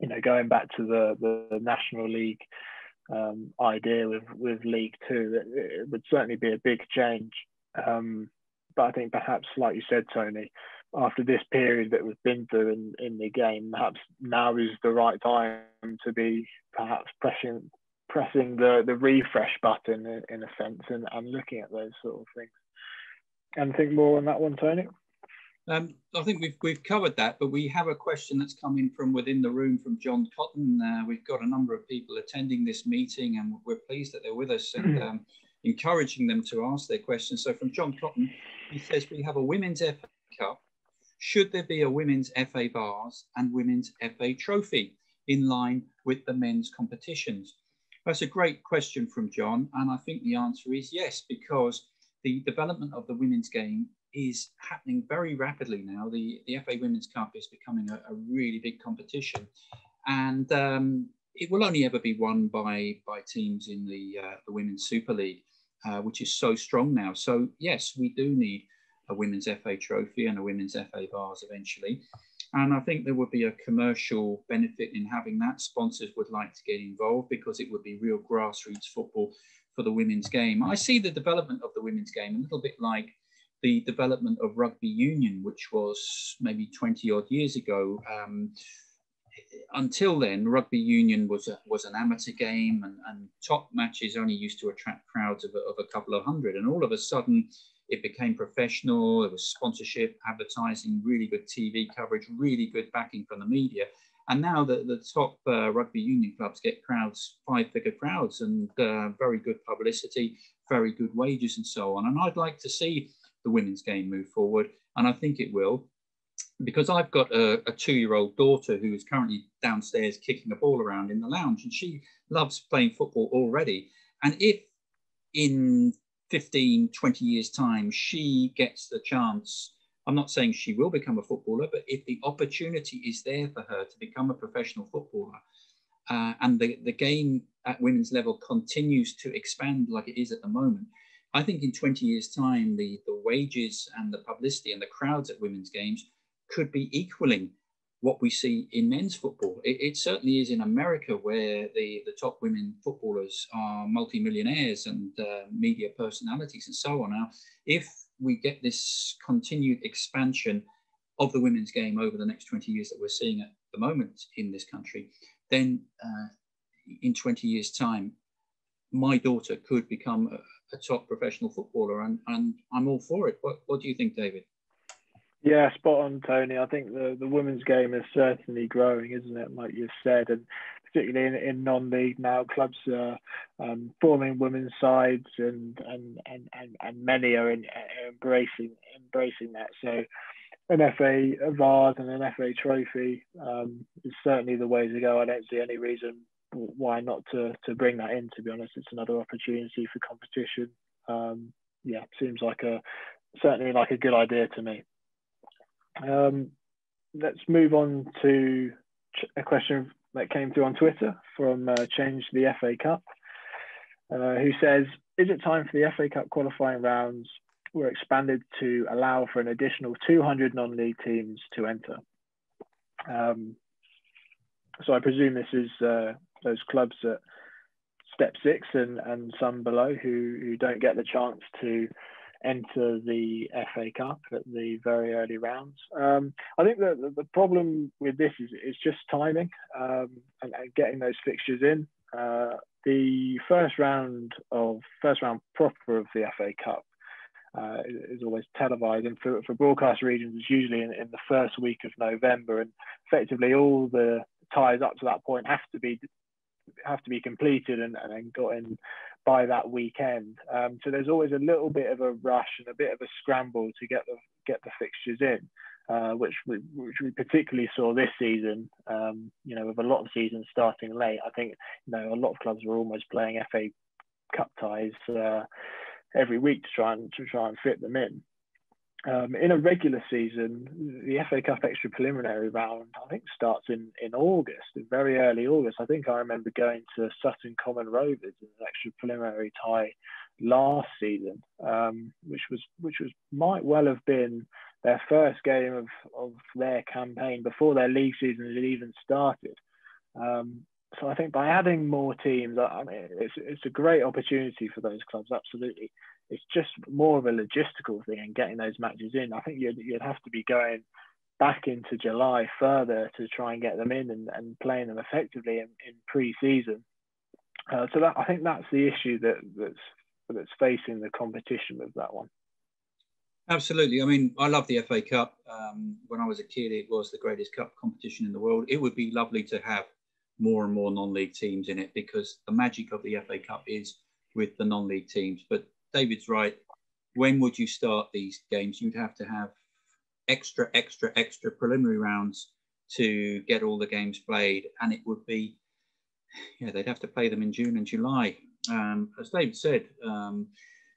you know, going back to the, the National League um, idea with, with League Two, it, it, would certainly be a big change. Um, but I think perhaps, like you said, Tony, after this period that we've been through in, in the game, perhaps now is the right time to be perhaps pressing pressing the, the refresh button in, in a sense and, and looking at those sort of things. Anything more on that one, Tony? Um, I think we've, we've covered that, but we have a question that's coming from within the room from John Cotton. Uh, we've got a number of people attending this meeting and we're pleased that they're with us and um, encouraging them to ask their questions. So from John Cotton, he says, we have a Women's FA Cup. Should there be a Women's FA Vase and Women's FA Trophy in line with the men's competitions? That's a great question from John. And I think the answer is yes, because the development of the women's game is happening very rapidly now. The, the FA Women's Cup is becoming a, a really big competition, and um, it will only ever be won by by teams in the uh, the Women's Super League, uh, which is so strong now. So yes, we do need a Women's FA Trophy and a Women's FA Vase eventually. And I think there would be a commercial benefit in having that. Sponsors would like to get involved because it would be real grassroots football for the women's game. I see the development of the women's game a little bit like the development of rugby union, which was maybe 20 odd years ago. Um, until then, rugby union was a, was an amateur game, and, and top matches only used to attract crowds of a, of a couple of hundred. And all of a sudden, it became professional. There was sponsorship, advertising, really good TV coverage, really good backing from the media. And now the, the top uh, rugby union clubs get crowds, five figure crowds, and uh, very good publicity, very good wages, and so on. And I'd like to see the women's game move forward, and I think it will. Because I've got a, a two year old daughter who is currently downstairs kicking a ball around in the lounge, and she loves playing football already. And if in 15, 20 years' time she gets the chance I'm not saying she will become a footballer, but if the opportunity is there for her to become a professional footballer, uh, and the, the game at women's level continues to expand like it is at the moment, I think in 20 years' time, the, the wages and the publicity and the crowds at women's games could be equaling what we see in men's football. It, it, certainly is in America, where the, the top women footballers are multimillionaires and uh, media personalities and so on. Now, if we get this continued expansion of the women's game over the next 20 years that we're seeing at the moment in this country, then uh, in 20 years' time, my daughter could become a, a, top professional footballer, and, and I'm all for it. What, what do you think, David? Yeah, spot on, Tony. I think the, the women's game is certainly growing, isn't it? Like you said, and particularly in, in non-league now, clubs are um, forming women's sides, and and and and, and many are, in, embracing embracing that. So, an FA Vase and an FA Trophy um, is certainly the way to go. I don't see any reason why not to to bring that in. To be honest, it's another opportunity for competition. Um, yeah, seems like a certainly like a good idea to me. Um, let's move on to a question that came through on Twitter from uh, Change the FA Cup, uh, who says, "Is it time for the FA Cup qualifying rounds were expanded to allow for an additional 200 non-league teams to enter?" Um, so I presume this is uh, those clubs at step six and, and some below who, who don't get the chance to enter the FA Cup at the very early rounds. Um, I think that the problem with this is, is just timing um, and, and, getting those fixtures in. Uh, the first round of first round proper of the FA Cup uh, is, always televised, and for, for broadcast regions, it's usually in, in the first week of November, and effectively all the ties up to that point have to be have to be completed and, and then got in by that weekend. Um, so there's always a little bit of a rush and a bit of a scramble to get the get the fixtures in, uh, which we which we particularly saw this season. Um, you know, with a lot of seasons starting late, I think you know a lot of clubs were almost playing FA Cup ties uh, every week to try and to try and fit them in. Um, in a regular season, the FA Cup extra preliminary round, I think, starts in, in August, in very early August. I think I remember going to Sutton Common Rovers in an extra preliminary tie last season, um, which was which was might well have been their first game of, of their campaign before their league season had even started. Um, so I think by adding more teams, I mean, it's, it's a great opportunity for those clubs, absolutely it's just more of a logistical thing and getting those matches in. I think you'd, you'd have to be going back into July further to try and get them in and, and playing them effectively in, in pre-season. Uh, so that I think that's the issue that that's that's facing the competition with that one. Absolutely. I mean, I love the FA Cup. Um, when I was a kid, it was the greatest cup competition in the world. It would be lovely to have more and more non-league teams in it because the magic of the FA Cup is with the non-league teams. But David's right. When would you start these games? You'd have to have extra, extra, extra preliminary rounds to get all the games played, and it would be, yeah, they'd have to play them in June and July. Um, as David said, um,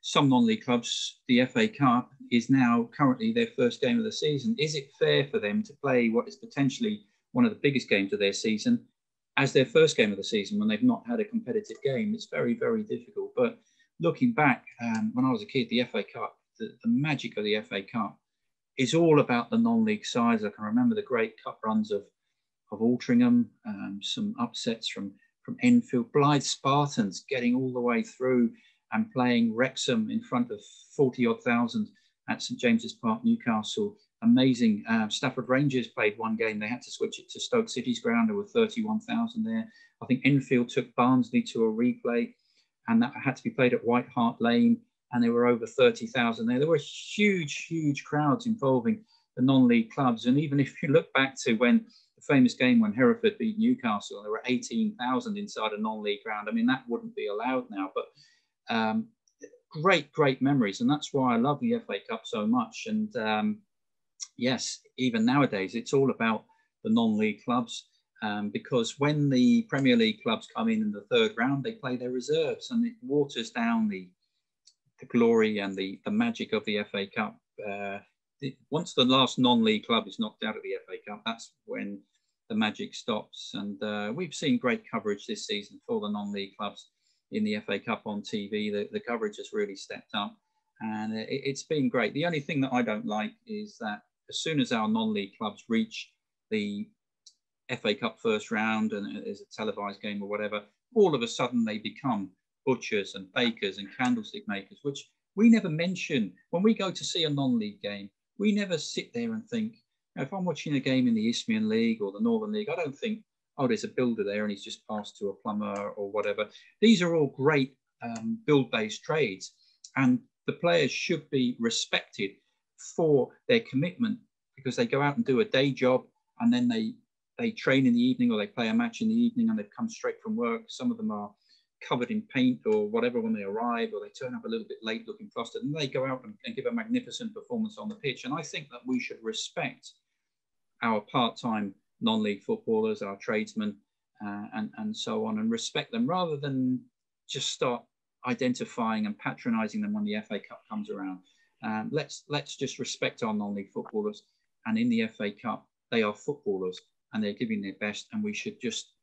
some non-league clubs, the FA Cup is now currently their first game of the season. Is it fair for them to play what is potentially one of the biggest games of their season as their first game of the season when they've not had a competitive game? It's very, very difficult. But looking back, um, when I was a kid, the FA Cup, the, the, magic of the FA Cup is all about the non-league sides. I can remember the great cup runs of of Altrincham, um, some upsets from from Enfield, Blyth Spartans getting all the way through and playing Wrexham in front of 40 odd thousand at St James's Park, Newcastle. Amazing. Uh, Stafford Rangers played one game. They had to switch it to Stoke City's ground. There were 31,000 there. I think Enfield took Barnsley to a replay and that had to be played at White Hart Lane, and there were over 30,000 there. There were huge, huge crowds involving the non-league clubs, and even if you look back to when the famous game when Hereford beat Newcastle, there were 18,000 inside a non-league ground. I mean, that wouldn't be allowed now, but um, great, great memories, and that's why I love the FA Cup so much. And um, yes, even nowadays, it's all about the non-league clubs um, because when the Premier League clubs come in in the third round, they play their reserves and it waters down the, the glory and the, the magic of the FA Cup. Uh, the, once the last non-league club is knocked out of the FA Cup, that's when the magic stops. And uh, we've seen great coverage this season for the non-league clubs in the FA Cup on TV. The, the coverage has really stepped up and it, it's been great. The only thing that I don't like is that as soon as our non-league clubs reach the FA Cup first round and there's a televised game or whatever, all of a sudden they become butchers and bakers and candlestick makers, which we never mention. When we go to see a non league game, we never sit there and think, if I'm watching a game in the Isthmian League or the Northern League, I don't think, oh, there's a builder there and he's just passed to a plumber or whatever. These are all great um, Buildbase trades, and the players should be respected for their commitment because they go out and do a day job and then they they train in the evening or they play a match in the evening and they've come straight from work. Some of them are covered in paint or whatever when they arrive, or they turn up a little bit late looking flustered, and they go out and, and give a magnificent performance on the pitch. And I think that we should respect our part-time non-league footballers, our tradesmen, uh, and, and so on, and respect them rather than just start identifying and patronising them when the FA Cup comes around. Um, let's let's just respect our non-league footballers, and in the FA Cup, they are footballers and they're giving their best, and we should just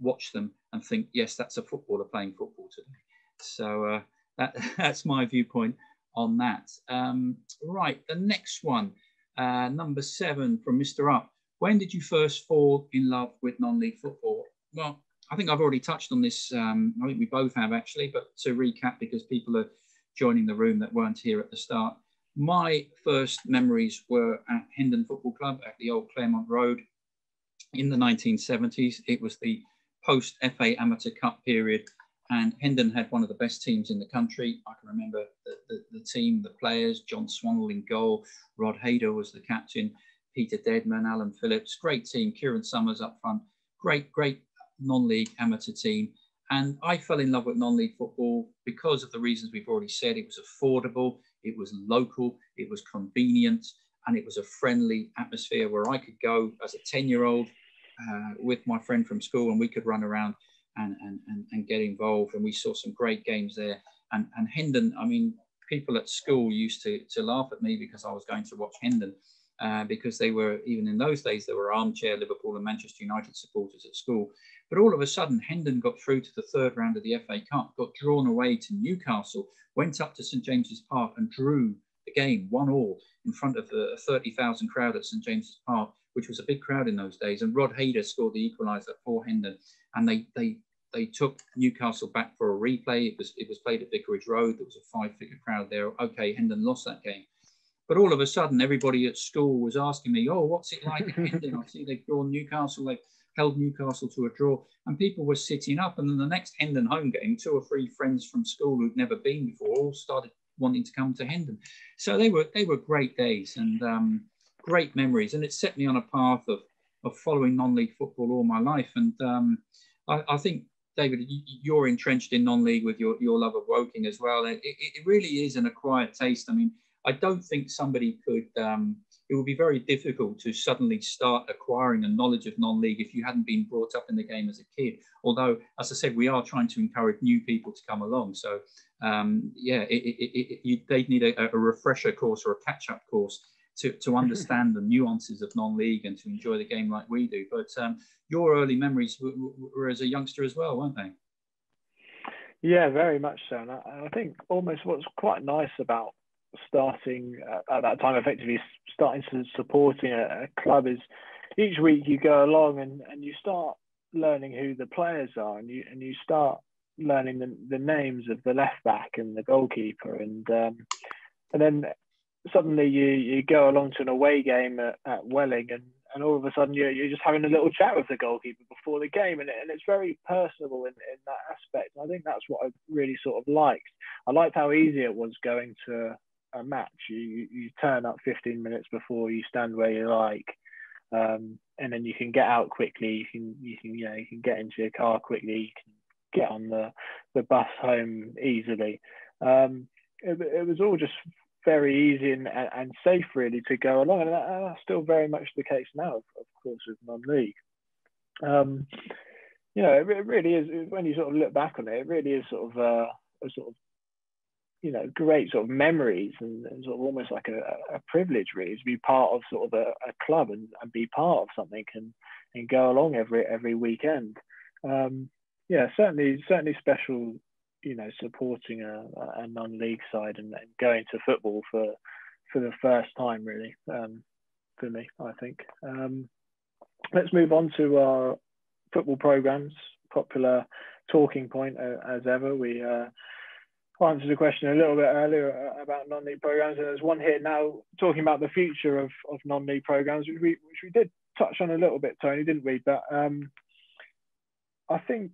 watch them and think, yes, that's a footballer playing football today. So uh, that, that's my viewpoint on that. Um, right, the next one, uh, number seven from Mr. Up. When did you first fall in love with non-league football? Well, I think I've already touched on this. Um, I think we both have actually, but to recap, because people are joining the room that weren't here at the start. My first memories were at Hendon Football Club at the old Claremont Road in the 1970s. It was the post FA Amateur Cup period, and Hendon had one of the best teams in the country. I can remember the, the, the team, the players, John Swannell in goal, Rod Haider was the captain, Peter Deadman, Alan Phillips, great team, Kieran Summers up front, great, great non-league amateur team. And I fell in love with non-league football because of the reasons we've already said. It was affordable, it was local, it was convenient, and it was a friendly atmosphere where I could go as a 10-year-old uh, with my friend from school, and we could run around and, and, and, and, get involved. And we saw some great games there. And, and Hendon, I mean, people at school used to, to laugh at me because I was going to watch Hendon. Uh, because they were, even in those days, there were armchair Liverpool and Manchester United supporters at school. But all of a sudden, Hendon got through to the third round of the FA Cup, got drawn away to Newcastle, went up to St James's Park and drew the game, one all, in front of a 30,000 crowd at St James's Park which was a big crowd in those days. And Rod Haider scored the equaliser for Hendon, and they they they took Newcastle back for a replay. It was it was played at Vicarage Road. There was a five-figure crowd there. Okay, Hendon lost that game, but all of a sudden, everybody at school was asking me, "Oh, what's it like at Hendon? I see they've drawn Newcastle. They've held Newcastle to a draw." And people were sitting up. And then the next Hendon home game, two or three friends from school who'd never been before all started wanting to come to Hendon. So they were they were great days, and um, great memories, and it set me on a path of of following non-league football all my life. And um, I, I, think, David, you're entrenched in non-league with your, your love of Woking as well. It, it, really is an acquired taste. I mean, I don't think somebody could. Um, it would be very difficult to suddenly start acquiring a knowledge of non-league if you hadn't been brought up in the game as a kid. Although, as I said, we are trying to encourage new people to come along. So, um, yeah, it, it, you, they'd need a, a refresher course or a catch-up course to, to understand the nuances of non-league and to enjoy the game like we do. But um, your early memories were, were, as a youngster as well, weren't they? Yeah, very much so. And I, I think almost what's quite nice about starting uh, at that time, effectively starting to supporting a, a, club is each week you go along and, and you start learning who the players are and you and you start learning the, the names of the left back and the goalkeeper. And um, and then suddenly you you go along to an away game at, at Welling and and all of a sudden you're, you're just having a little chat with the goalkeeper before the game. And, and it's very personable in, in that aspect. And I think that's what I really sort of liked. I liked how easy it was going to a match. You you turn up 15 minutes before you stand where you like um, and then you can get out quickly. You can you can you know you can get into your car quickly. You can get on the the bus home easily um, it, it was all just very easy and, and safe really to go along, and that's still very much the case now, of, course, with non-league. Um, you know, it, really is when you sort of look back on it, it really is sort of uh, a sort of you know great sort of memories and, and sort of almost like a, a, privilege really to be part of sort of a, a club and, and, be part of something and and go along every every weekend. Um, yeah, certainly certainly special you know supporting a, a non-league side and, going to football for for the first time really um, for me I think. Um, let's move on to our football programs. Popular talking point uh, as ever. We uh, answered a question a little bit earlier uh, about non-league programs and there's one here now talking about the future of, of non-league programs which we, which we did touch on a little bit Tony didn't we? But um, I think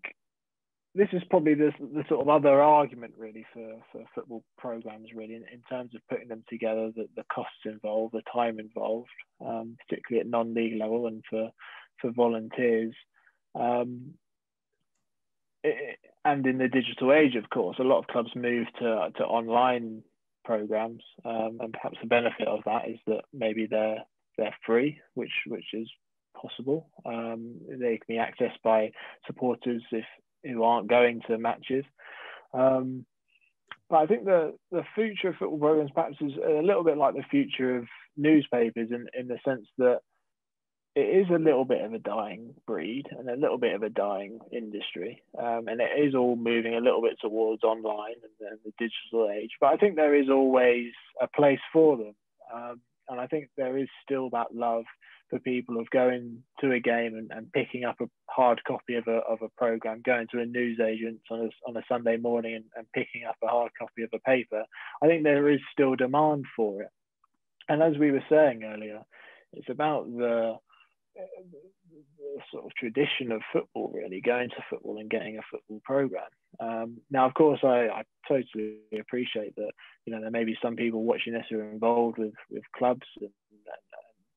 this is probably the, the sort of other argument really for, for football programs really in, in terms of putting them together the, the costs involved the time involved um, particularly at non-league level and for for volunteers. Um, it, and in the digital age, of course, a lot of clubs move to to online programs, um, and perhaps the benefit of that is that maybe they're they're free, which which is possible. Um, they can be accessed by supporters if who aren't going to matches. Um, but I think the the future of football programs perhaps is a little bit like the future of newspapers in, in the sense that it is a little bit of a dying breed and a little bit of a dying industry. Um, and it is all moving a little bit towards online and, the digital age. But I think there is always a place for them. Um, and I think there is still that love for people of going to a game and, and picking up a hard copy of a, of a program, going to a newsagent on a, on a Sunday morning and, and picking up a hard copy of a paper. I think there is still demand for it. And as we were saying earlier, it's about the, the sort of tradition of football, really, going to football and getting a football program. Um, now, of course, I, I, totally appreciate that. You know, there may be some people watching this who are involved with with clubs and,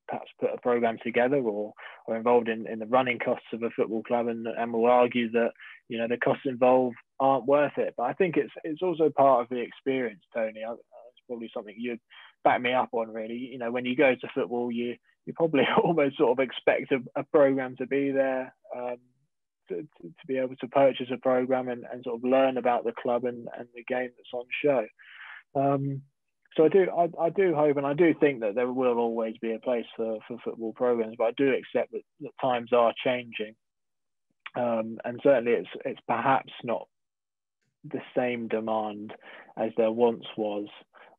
perhaps put a program together or are involved in, in the running costs of a football club and, and will argue that you know the costs involved aren't worth it but I think it's it's also part of the experience Tony I, it's probably something you'd back me up on really you know when you go to football you you probably almost sort of expect a, a program to be there um, to, to, to, be able to purchase a program and, and sort of learn about the club and, and the game that's on show um, so I do, I, I, do hope, and I do think that there will always be a place for, for football programs, but I do accept that, that times are changing, um, and certainly it's it's perhaps not the same demand as there once was,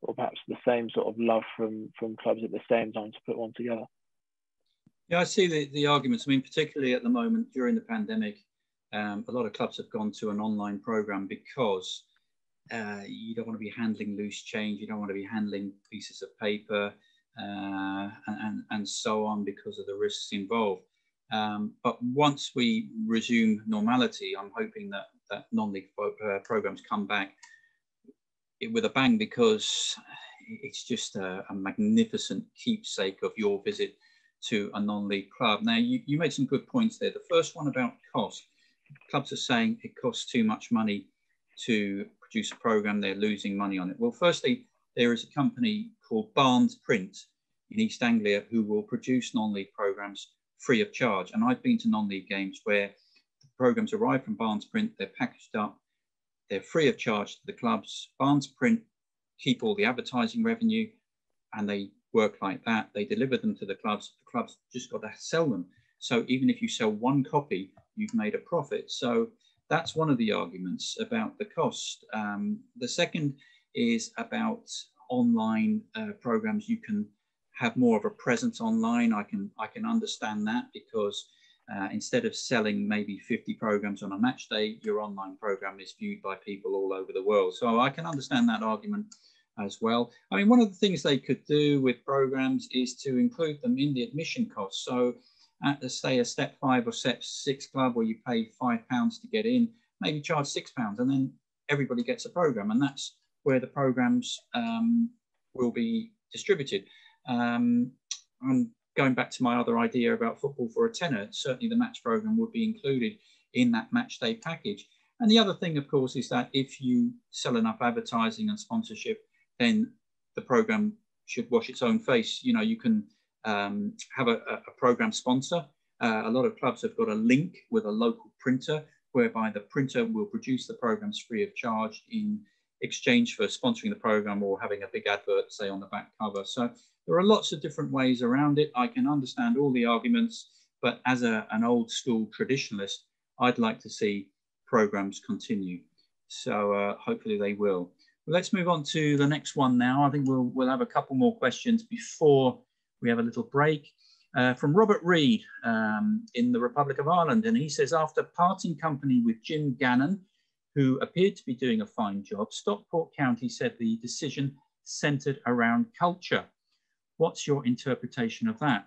or perhaps the same sort of love from from clubs at the same time to put one together. Yeah, I see the, the arguments. I mean, particularly at the moment during the pandemic, um, a lot of clubs have gone to an online program because uh, you don't want to be handling loose change, you don't want to be handling pieces of paper, uh, and, and, and, so on because of the risks involved. Um, but once we resume normality, I'm hoping that, that non-league uh, programs come back with a bang because it's just a, a, magnificent keepsake of your visit to a non-league club. Now, you, you made some good points there. The first one about cost. Clubs are saying it costs too much money to produce a program, they're losing money on it. Well, firstly, there is a company called Barnes Print in East Anglia who will produce non-league programs free of charge. And I've been to non-league games where the programs arrive from Barnes Print, they're packaged up, they're free of charge to the clubs. Barnes Print keep all the advertising revenue and they work like that. They deliver them to the clubs. The clubs just got to sell them. So even if you sell one copy, you've made a profit. So that's one of the arguments about the cost. Um, the second is about online uh, programs. You can have more of a presence online. I can I can understand that because uh, instead of selling maybe 50 programs on a match day, your online program is viewed by people all over the world. So I can understand that argument as well. I mean, one of the things they could do with programs is to include them in the admission costs. So at the say a step five or step six club where you pay five pounds to get in, maybe charge six pounds, and then everybody gets a program, and that's where the programs um, will be distributed. Um, and going back to my other idea about football for a tenner, certainly the match program would be included in that match day package. And the other thing, of course, is that if you sell enough advertising and sponsorship, then the program should wash its own face. You know, you can um, have a, a, program sponsor. Uh, a lot of clubs have got a link with a local printer whereby the printer will produce the programs free of charge in exchange for sponsoring the program or having a big advert, say, on the back cover. So there are lots of different ways around it. I can understand all the arguments, but as a, an old school traditionalist, I'd like to see programs continue. So uh, hopefully they will. Let's move on to the next one now. I think we'll, we'll have a couple more questions before we have a little break. Uh, from Robert Reed um, in the Republic of Ireland. And he says, after parting company with Jim Gannon, who appeared to be doing a fine job, Stockport County said the decision centered around culture. What's your interpretation of that?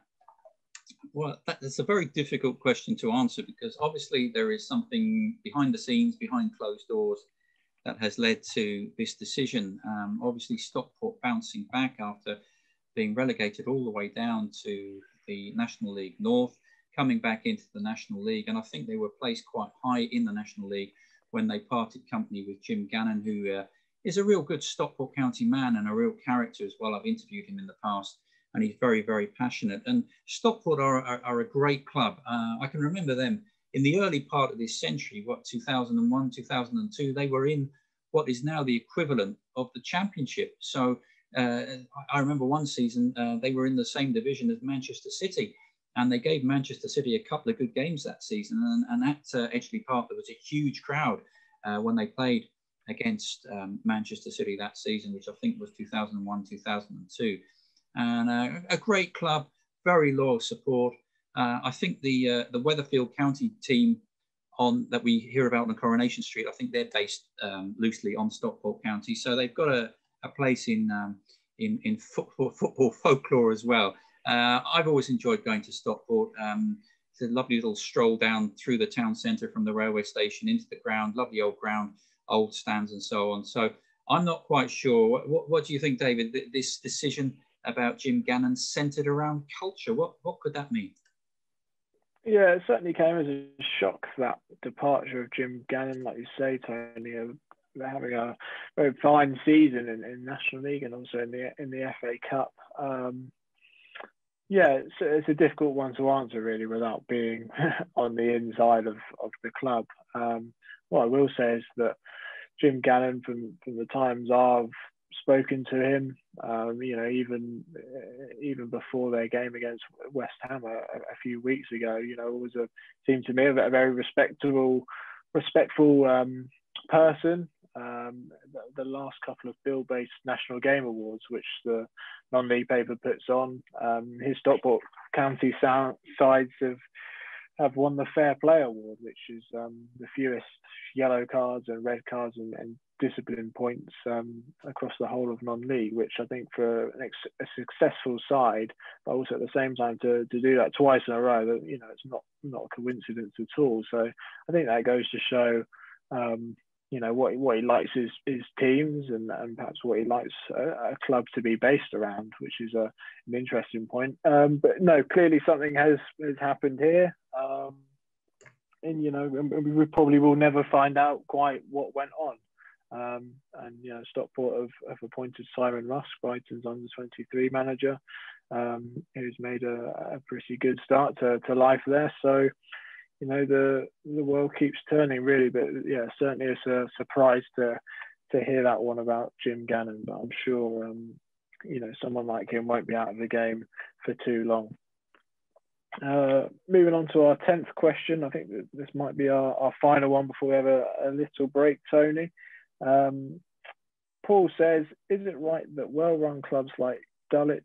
Well, that's a very difficult question to answer because obviously there is something behind the scenes, behind closed doors, that has led to this decision. Um, obviously, Stockport bouncing back after being relegated all the way down to the National League North. coming back into the National League. And I think they were placed quite high in the National League when they parted company with Jim Gannon, who uh, is a real good Stockport County man and a real character as well. I've interviewed him in the past and he's very, very passionate. And Stockport are, are, are a great club. Uh, I can remember them in the early part of this century, what, 2001, 2002, they were in what is now the equivalent of the championship. So uh, I remember one season uh, they were in the same division as Manchester City, and they gave Manchester City a couple of good games that season. And, and at uh, Edgeley Park, there was a huge crowd uh, when they played against um, Manchester City that season, which I think was 2001, 2002. And uh, a great club, very loyal support. Uh, I think the the Weatherfield County team on that we hear about on Coronation Street, I think they're based um, loosely on Stockport County, so they've got a, a place in um, in in football, football folklore as well. Uh, I've always enjoyed going to Stockport. Um, it's a lovely little stroll down through the town centre from the railway station into the ground, lovely old ground, old stands and so on. So I'm not quite sure. What, what, what do you think, David? This decision about Jim Gannon centred around culture. What what could that mean? Yeah, it certainly came as a shock that departure of Jim Gannon, like you say, Tony. They're having a very fine season in, in National League and also in the in the FA Cup. Um, yeah, it's, it's a difficult one to answer really without being on the inside of, of the club. Um, what I will say is that Jim Gannon, from, from the times I've spoken to him. Um, you know, even even before their game against West Ham a, a, few weeks ago, you know, was a seemed to me a, very respectable, respectful um, person. Um, the, the, last couple of Buildbase national game awards, which the non-league paper puts on, um, his Stockport County sides have have won the Fair Play Award, which is um, the fewest yellow cards and red cards and, and discipline points um, across the whole of non-league, which I think for ex- a successful side, but also at the same time to, to do that twice in a row, that you know it's not not a coincidence at all. So I think that goes to show, um, you know, what what he likes is his teams and, and perhaps what he likes a, a club to be based around, which is a, an interesting point. Um, but no, clearly something has has happened here. Um, and you know, we probably will never find out quite what went on. Um, and you know, Stockport have, have appointed Simon Rusk, Brighton's under 23 manager, um, who's made a, a, pretty good start to, to life there. So, you know, the the world keeps turning really, but yeah, certainly it's a surprise to to hear that one about Jim Gannon. But I'm sure, um, you know, someone like him won't be out of the game for too long. Uh, moving on to our 10th question, I think this might be our, our final one before we have a, a little break, Tony. Um, Paul says, is it right that well-run clubs like Dulwich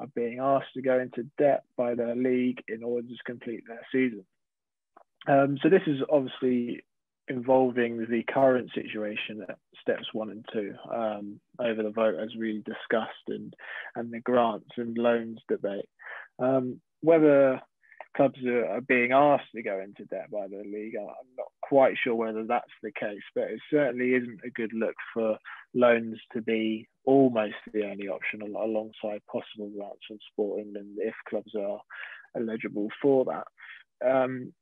are being asked to go into debt by their league in order to complete their season? Um, so this is obviously involving the current situation at steps one and two um, over the vote as we discussed and and the grants and loans debate. Um, whether clubs are, are, being asked to go into debt by the league. I'm not quite sure whether that's the case, but it certainly isn't a good look for loans to be almost the only option alongside possible grants from Sport England if clubs are eligible for that. Um,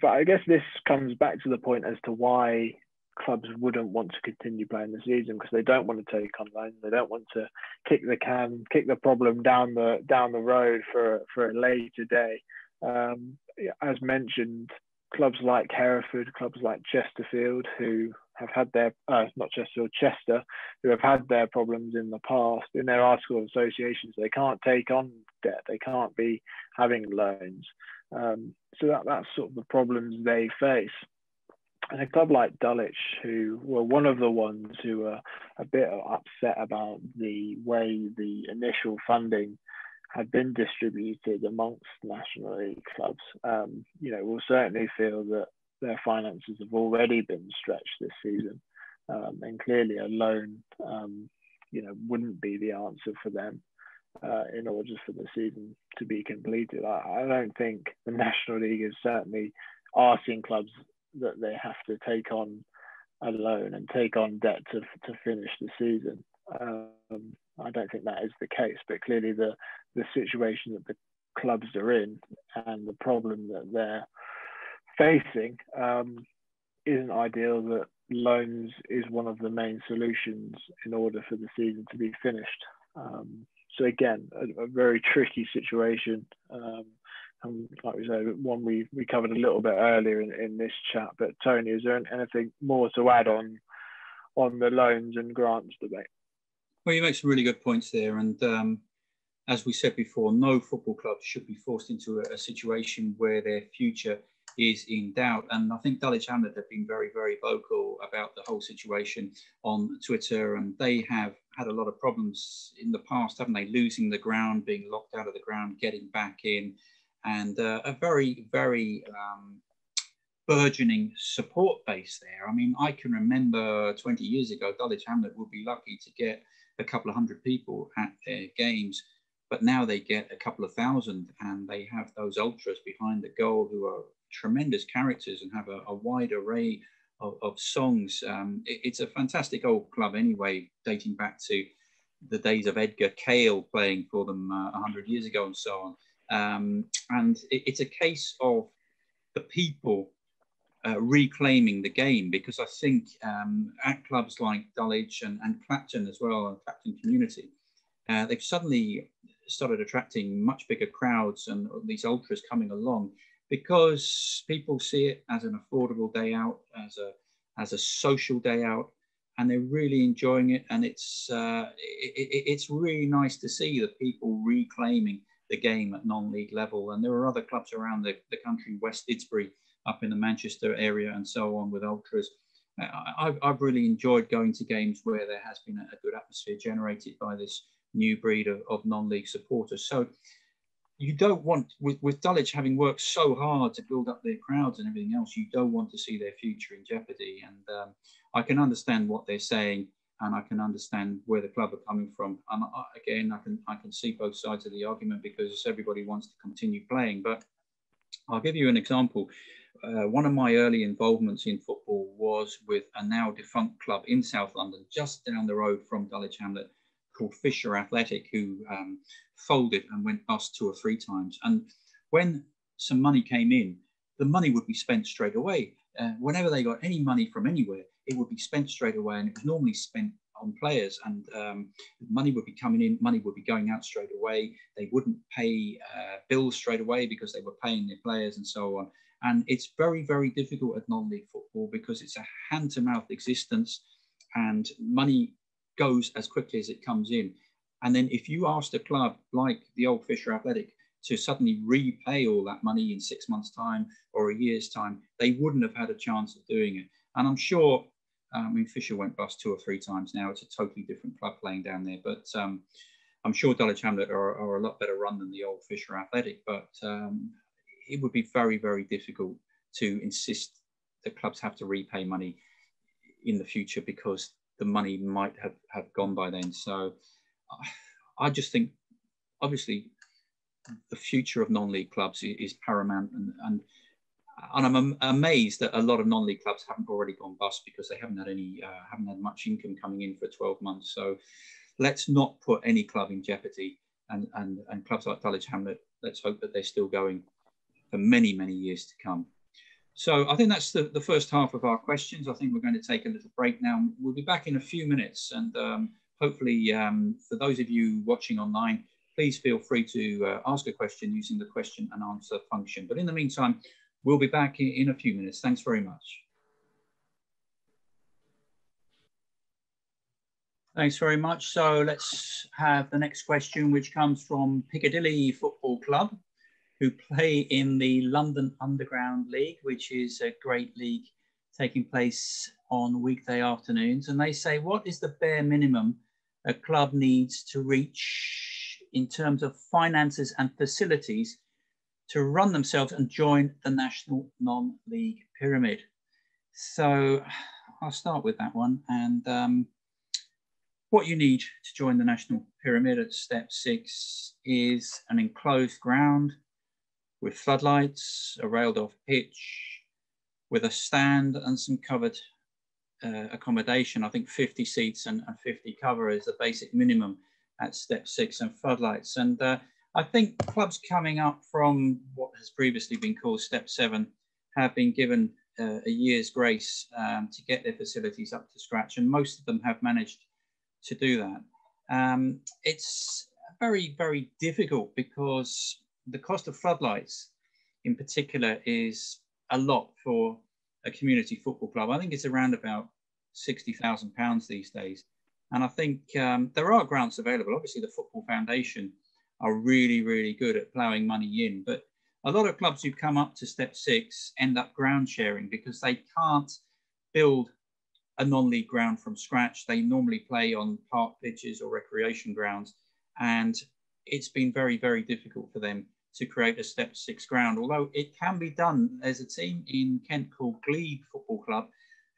but I guess this comes back to the point as to why clubs wouldn't want to continue playing the season because they don't want to take on loans. They don't want to kick the can, kick the problem down the down the road for for a later day. Um, as mentioned, clubs like Hereford, clubs like Chesterfield, who have had their, uh, not Chesterfield, Chester, who have had their problems in the past in their article of associations. They can't take on debt, they can't be having loans. Um, so that, that's sort of the problems they face. And a club like Dulwich, who were one of the ones who were a bit upset about the way the initial funding had been distributed amongst National League clubs, um, you know, will certainly feel that their finances have already been stretched this season. Um, and clearly a loan, um, you know, wouldn't be the answer for them uh, in order for the season to be completed. I, I, don't think the National League is certainly asking clubs that they have to take on a loan and take on debt to, to finish the season. Um, I don't think that is the case, but clearly the the situation that the clubs are in and the problem that they're facing, um, isn't ideal that loans is one of the main solutions in order for the season to be finished. Um, so again, a, a, very tricky situation. Um, and like we said, one we, we covered a little bit earlier in, in this chat. But Tony, is there anything more to add on on the loans and grants debate? Well, you make some really good points there, and um, as we said before, no football club should be forced into a, a situation where their future is in doubt. And I think Dulwich Hamlet have been very, very vocal about the whole situation on Twitter, and they have had a lot of problems in the past, haven't they? Losing the ground, being locked out of the ground, getting back in, and uh, a very, very um, burgeoning support base there. I mean, I can remember 20 years ago, Dulwich Hamlet would be lucky to get a couple of hundred people at their games but now they get a couple of thousand and they have those ultras behind the goal who are tremendous characters and have a, a wide array of, of songs. Um, it, it's a fantastic old club anyway, dating back to the days of Edgar Kail playing for them uh, 100 years ago and so on. Um, and it, it's a case of the people uh, reclaiming the game because I think um, at clubs like Dulwich and, and Clapton as well, and Clapton Community, uh, they've suddenly started attracting much bigger crowds and these ultras coming along because people see it as an affordable day out, as a as a social day out, and they're really enjoying it. And it's uh, it, it's really nice to see the people reclaiming the game at non-league level. And there are other clubs around the, the country, West Didsbury, up in the Manchester area, and so on with ultras. I've, I've really enjoyed going to games where there has been a good atmosphere generated by this new breed of, of non-league supporters. So you don't want with, with Dulwich having worked so hard to build up their crowds and everything else, you don't want to see their future in jeopardy. And um, I can understand what they're saying, and I can understand where the club are coming from. And I, again, I can I can see both sides of the argument because everybody wants to continue playing. But I'll give you an example. Uh, one of my early involvements in football was with a now defunct club in South London, just down the road from Dulwich Hamlet, called Fisher Athletic, who um, folded and went bust two or three times. And when some money came in, the money would be spent straight away. Uh, whenever they got any money from anywhere, it would be spent straight away, and it was normally spent on players. And um, money would be coming in, money would be going out straight away. They wouldn't pay uh, bills straight away because they were paying their players and so on. And it's very, very difficult at non-league football because it's a hand-to-mouth existence, and money goes as quickly as it comes in. And then if you asked a club like the old Fisher Athletic to suddenly repay all that money in six months' time or a year's time, they wouldn't have had a chance of doing it. And I'm sure, um, I mean, Fisher went bust two or three times now. It's a totally different club playing down there. But um, I'm sure Dulwich Hamlet are, are, a lot better run than the old Fisher Athletic. But um, it would be very, very difficult to insist that clubs have to repay money in the future because the money might have, have gone by then. So I just think, obviously, the future of non-league clubs is, paramount, and, and and I'm amazed that a lot of non-league clubs haven't already gone bust because they haven't had any, uh, haven't had much income coming in for 12 months. So let's not put any club in jeopardy. And and and clubs like Dulwich Hamlet, let's hope that they're still going for many many years to come. So I think that's the, the first half of our questions. I think we're going to take a little break now. We'll be back in a few minutes. And um, hopefully um, for those of you watching online, please feel free to uh, ask a question using the question and answer function. But in the meantime, we'll be back in, in a few minutes. Thanks very much. Thanks very much. So let's have the next question, which comes from Piccadilly Football Club who play in the London Underground League, which is a great league taking place on weekday afternoons. And they say, what is the bare minimum a club needs to reach in terms of finances and facilities to run themselves and join the national non-league pyramid? So I'll start with that one. And um, what you need to join the national pyramid at step six is an enclosed ground, with floodlights, a railed off pitch, with a stand and some covered uh, accommodation. I think 50 seats and, and, 50 cover is the basic minimum at step six and floodlights. And uh, I think clubs coming up from what has previously been called Step 7 have been given uh, a year's grace um, to get their facilities up to scratch, and most of them have managed to do that. Um, it's very, very difficult because the cost of floodlights in particular is a lot for a community football club. I think it's around about £60,000 these days. And I think um, there are grants available. Obviously, the Football Foundation are really, really good at ploughing money in. But a lot of clubs who come up to step six end up ground sharing because they can't build a non-league ground from scratch. They normally play on park pitches or recreation grounds. And it's been very, very difficult for them to create a step six ground, although it can be done. There's a team in Kent called Glebe Football Club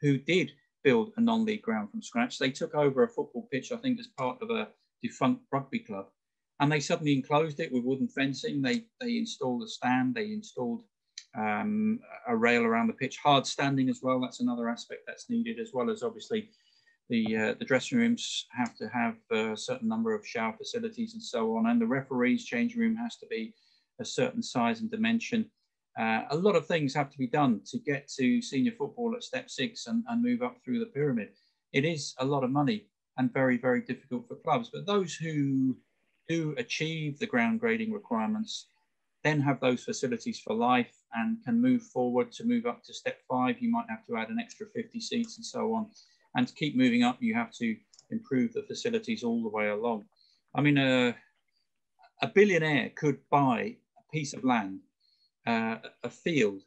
who did build a non-league ground from scratch. They took over a football pitch, I think, as part of a defunct rugby club, and they suddenly enclosed it with wooden fencing. They they installed a stand. They installed um, a rail around the pitch, hard standing as well. That's another aspect that's needed, as well as obviously the uh, the dressing rooms have to have a certain number of shower facilities and so on, and the referees' changing room has to be a certain size and dimension. Uh, a lot of things have to be done to get to senior football at step six and, and move up through the pyramid. It is a lot of money and very, very difficult for clubs. But those who do achieve the ground grading requirements then have those facilities for life and can move forward to move up to step five. You might have to add an extra 50 seats and so on. And to keep moving up, you have to improve the facilities all the way along. I mean, a billionaire could buy a piece of land uh, a field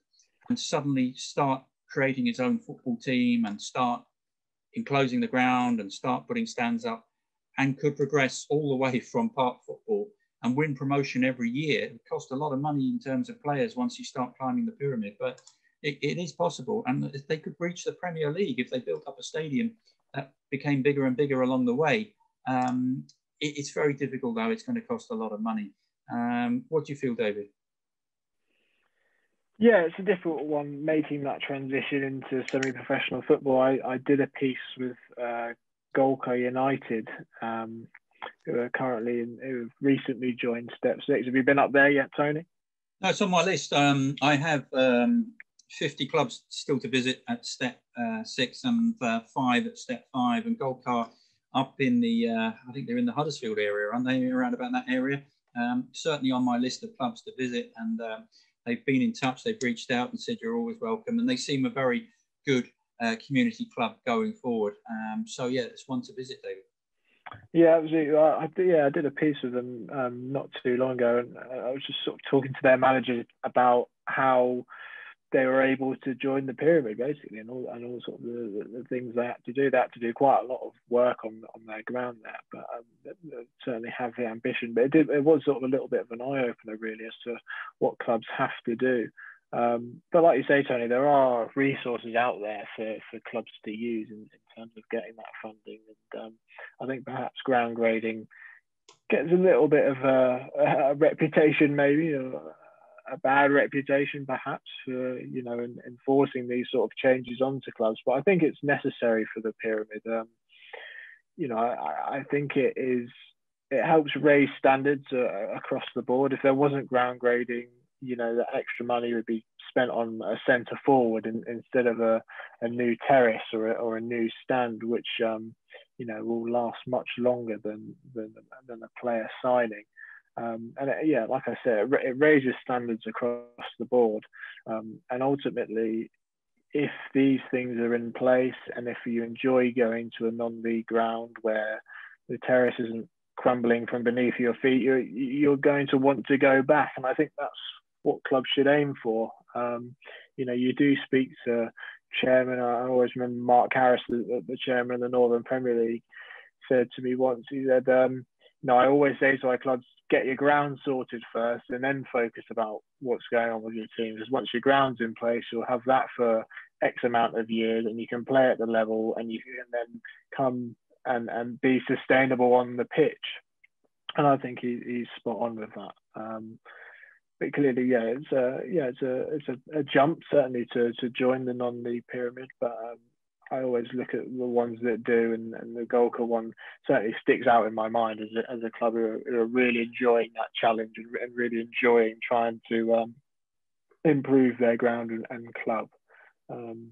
and suddenly start creating his own football team and start enclosing the ground and start putting stands up and could progress all the way from park football and win promotion every year. It cost a lot of money in terms of players once you start climbing the pyramid, but it, it is possible. And they could reach the Premier League if they built up a stadium that became bigger and bigger along the way. Um, it, it's very difficult, though. It's going to cost a lot of money. Um, what do you feel, David? Yeah, it's a difficult one making that transition into semi-professional football. I, I did a piece with uh, Golcar United, um, who are currently in, who have recently joined Step Six. Have you been up there yet, Tony? No, it's on my list. Um, I have um, 50 clubs still to visit at Step uh, Six and uh, five at Step Five, and Golcar up in the uh, I think they're in the Huddersfield area, aren't they? Around about that area. Um, certainly on my list of clubs to visit and um, they've been in touch, they've reached out and said you're always welcome, and they seem a very good uh, community club going forward. Um, so yeah, it's one to visit, David. Yeah, absolutely. I, yeah, I did a piece with them um, not too long ago, and I was just sort of talking to their manager about how they were able to join the pyramid basically and all and all sort of the, the, the, things they had to do. Had to do quite a lot of work on on their ground there, but um, they, they certainly have the ambition. But it did it was sort of a little bit of an eye opener really as to what clubs have to do. Um, but like you say, Tony, there are resources out there for, for clubs to use in, in terms of getting that funding. And um, I think perhaps ground grading gets a little bit of a, a reputation, maybe, a bad reputation perhaps for you know in, enforcing these sort of changes onto clubs but i think it's necessary for the pyramid. Um, you know I, I, think it is it helps raise standards uh, across the board. If there wasn't ground grading you know the extra money would be spent on a centre forward in, instead of a, a new terrace or a, or a new stand which um, you know will last much longer than than, than a player signing um, and it, yeah, like I said, it, it, raises standards across the board. Um, and ultimately, if these things are in place and if you enjoy going to a non-league ground where the terrace isn't crumbling from beneath your feet, you're, you're going to want to go back. And I think that's what clubs should aim for. Um, you know, you do speak to chairman. I always remember Mark Harris, the, the chairman of the Northern Premier League, said to me once. He said, um, "No, I always say to my clubs, get your ground sorted first and then focus about what's going on with your team. Because once your ground's in place, you'll have that for X amount of years and you can play at the level and you can then come and, and be sustainable on the pitch. And I think he, he's spot on with that. Um, but clearly, yeah, it's a yeah, it's a it's a, a jump certainly to to join the non-league pyramid. But um, I always look at the ones that do, and, and the Golcar one certainly sticks out in my mind as a, as a club who are, who are really enjoying that challenge and, and really enjoying trying to um, improve their ground and, and club. Um,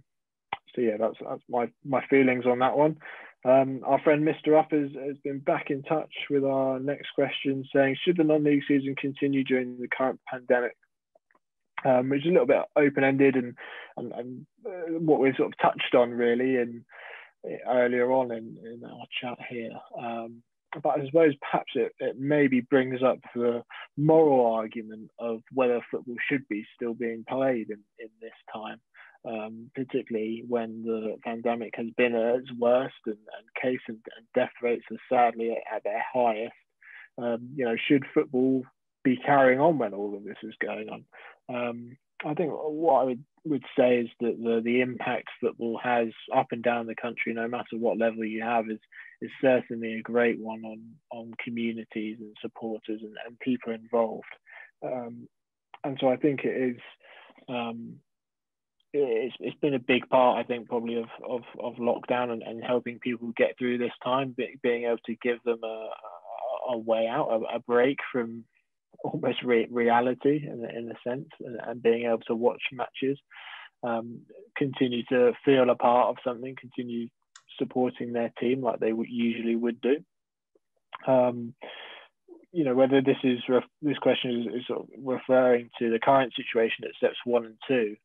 so yeah, that's that's my my feelings on that one. Um, our friend Mr. Up has, has been back in touch with our next question, saying, should the non-league season continue during the current pandemic? Um, which is a little bit open-ended and, and, and uh, what we've sort of touched on really in, earlier on in, in our chat here. Um, but I suppose perhaps it, it maybe brings up the moral argument of whether football should be still being played in, in this time um, particularly when the pandemic has been at its worst and, and case and, and, death rates are sadly at, at their highest. Um, you know, should football be carrying on when all of this is going on? Um, I think what I would, would say is that the, the impact football has up and down the country, no matter what level you have, is is certainly a great one on on communities and supporters and, and people involved. Um, and so I think it is um, it's, it's been a big part, I think, probably of, of, of lockdown and, and helping people get through this time, being able to give them a, a way out, a, a break from almost re- reality in, in a sense, and, and, being able to watch matches, um, continue to feel a part of something, continue supporting their team like they usually would do. Um, you know whether this is ref- this question is, is, sort of referring to the current situation at steps one and two,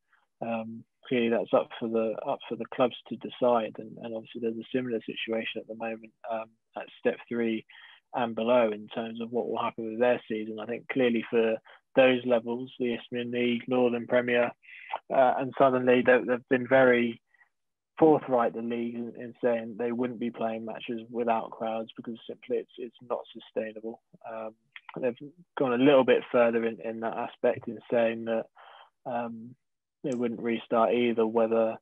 um, clearly, that's up for the up for the clubs to decide, and, and obviously there's a similar situation at the moment um, at step three and below in terms of what will happen with their season. I think clearly for those levels, the Isthmian League, Northern Premier, uh, and Southern League, they've, they've, been very forthright the league in, in, saying they wouldn't be playing matches without crowds because simply it's it's not sustainable. Um, they've gone a little bit further in, in that aspect in saying that um, they wouldn't restart either whether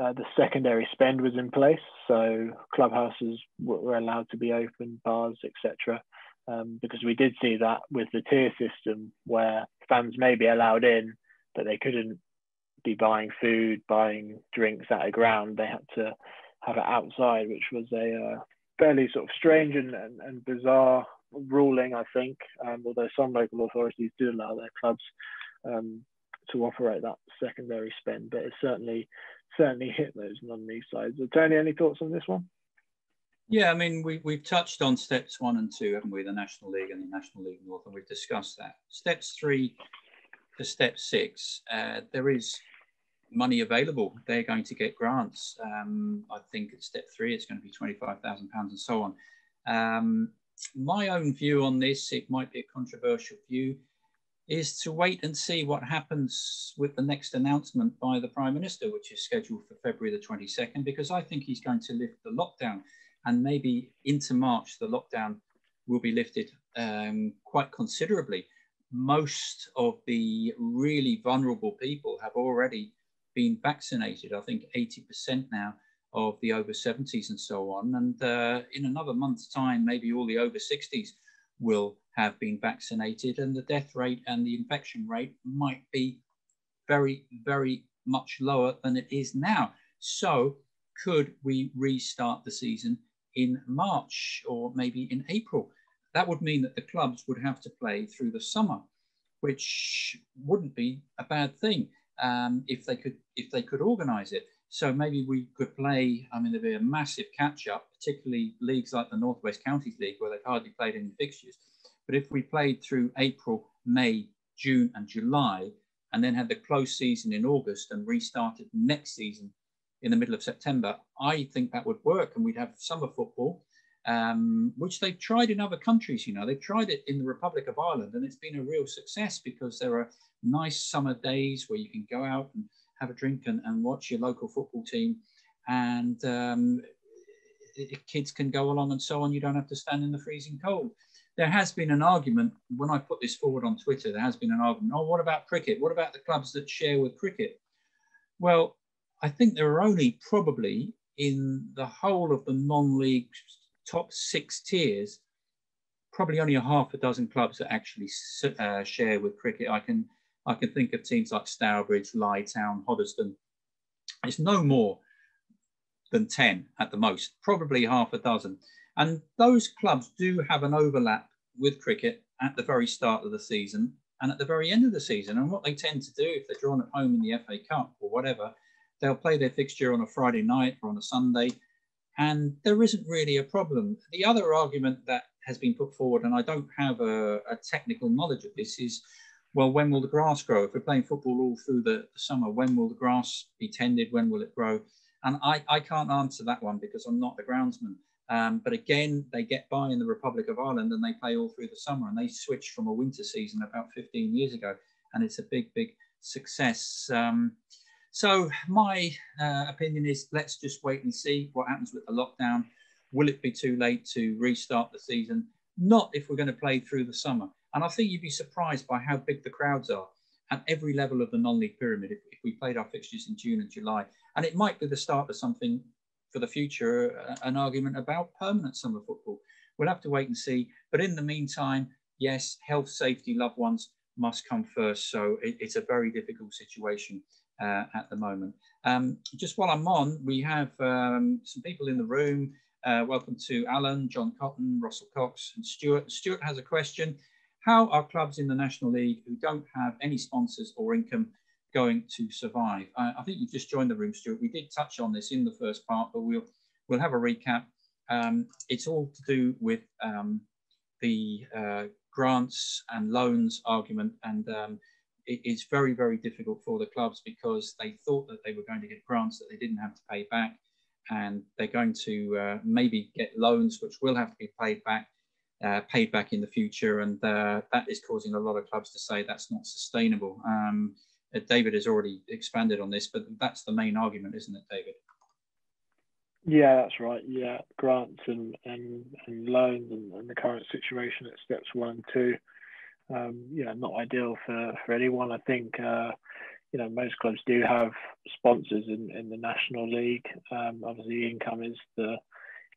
uh, the secondary spend was in place, so clubhouses were allowed to be open, bars, etc. Um, because we did see that with the tier system where fans may be allowed in, but they couldn't be buying food, buying drinks at a ground. They had to have it outside, which was a uh, fairly sort of strange and, and, and bizarre ruling, I think. Um, although some local authorities do allow their clubs um, to operate that secondary spend, but it certainly certainly hit those non-league sides. Tony, any thoughts on this one? Yeah, I mean, we, we've touched on steps one and two, haven't we? The National League and the National League North, and we've discussed that. Steps three to step six, uh, there is money available. They're going to get grants. Um, I think at step three, it's going to be £25,000 and so on. Um, my own view on this, it might be a controversial view, is to wait and see what happens with the next announcement by the Prime Minister, which is scheduled for February the 22nd, because I think he's going to lift the lockdown. And maybe into March, the lockdown will be lifted um, quite considerably. Most of the really vulnerable people have already been vaccinated. I think 80% now of the over 70s and so on. And uh, in another month's time, maybe all the over 60s will have been vaccinated, and the death rate and the infection rate might be very, very much lower than it is now. So, could we restart the season in March or maybe in April? That would mean that the clubs would have to play through the summer, which wouldn't be a bad thing um, if they could if they could organise it. So maybe we could play. I mean, there'd be a massive catch up, particularly leagues like the Northwest Counties League, where they've hardly played any fixtures. But if we played through April, May, June, and July, and then had the close season in August and restarted next season in the middle of September, I think that would work and we'd have summer football, um, which they've tried in other countries. You know, they've tried it in the Republic of Ireland and it's been a real success because there are nice summer days where you can go out and have a drink and, and watch your local football team. And um, kids can go along and so on. You don't have to stand in the freezing cold there has been an argument when I put this forward on Twitter. There has been an argument. Oh, what about cricket? What about the clubs that share with cricket? Well, I think there are only probably in the whole of the non-league top six tiers, probably only a half a dozen clubs that actually uh, share with cricket. I can I can think of teams like Stourbridge, Leighton, Hoddesdon. It's no more. than 10 at the most, probably half a dozen. And those clubs do have an overlap with cricket at the very start of the season and at the very end of the season. And what they tend to do, if they're drawn at home in the FA Cup or whatever, they'll play their fixture on a Friday night or on a Sunday. And there isn't really a problem. The other argument that has been put forward, and I don't have a, a technical knowledge of this, is well, when will the grass grow? If we're playing football all through the, summer, when will the grass be tended? When will it grow? And I, I can't answer that one because I'm not the groundsman. Um, but again, they get by in the Republic of Ireland and they play all through the summer. And they switched from a winter season about 15 years ago, and it's a big, big success. Um, so my uh, opinion is let's just wait and see what happens with the lockdown. Will it be too late to restart the season? Not if we're going to play through the summer. And I think you'd be surprised by how big the crowds are at every level of the non-league pyramid if, if we played our fixtures in June and July. And it might be the start of something for the future, an argument about permanent summer football. We'll have to wait and see. But in the meantime, yes, health, safety, loved ones must come first. So it, it's a very difficult situation uh, at the moment. Um, just while I'm on, we have um, some people in the room. Uh, welcome to Alan, John Cotton, Russell Cox, and Stuart. Stuart has a question. How are clubs in the National League who don't have any sponsors or income going to survive? I, I think you've just joined the room, Stuart. We did touch on this in the first part, but we'll we'll have a recap. Um, it's all to do with um, the uh, grants and loans argument, and um, it, it's very very difficult for the clubs because they thought that they were going to get grants that they didn't have to pay back, and they're going to uh, maybe get loans which will have to be paid back uh, paid back in the future, and uh, that is causing a lot of clubs to say that's not sustainable. Um, David has already expanded on this, but that's the main argument, isn't it, David? Yeah, that's right. Yeah, grants and and, and loans and, and the current situation at steps one and two. Um, you know, not ideal for, for anyone. I think uh, you know most clubs do have sponsors in, in the national league. Um, obviously, income is the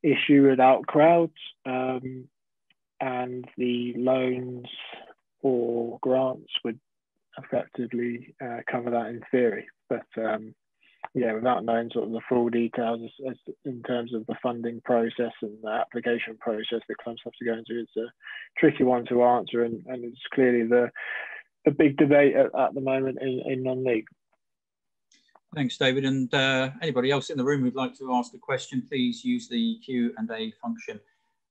issue without crowds. Um, and the loans or grants would effectively uh, cover that in theory. But um, yeah, without knowing sort of the full details as, as, in terms of the funding process and the application process that clubs have to go into, it's a tricky one to answer, and, and it's clearly the a big debate at, at the moment in, in non-league. Thanks, David. And uh, anybody else in the room who'd like to ask a question, please use the Q and A function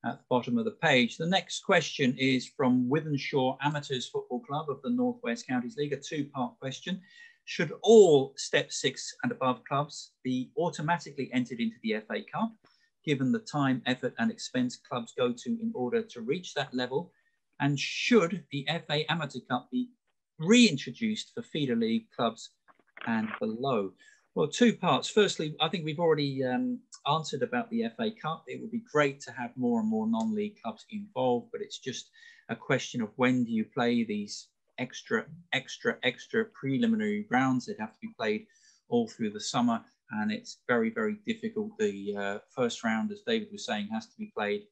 at the bottom of the page. The next question is from Wythenshawe Amateurs Football Club of the Northwest Counties League, a two-part question. Should all step six and above clubs be automatically entered into the FA Cup, given the time, effort and expense clubs go to in order to reach that level? And should the FA Amateur Cup be reintroduced for feeder league clubs and below? Well, two parts. Firstly, I think we've already um, answered about the FA Cup. It would be great to have more and more non-league clubs involved, but it's just a question of when do you play these extra, extra, extra preliminary rounds that have to be played all through the summer, and it's very, very difficult. The uh, first round, as David was saying, has to be played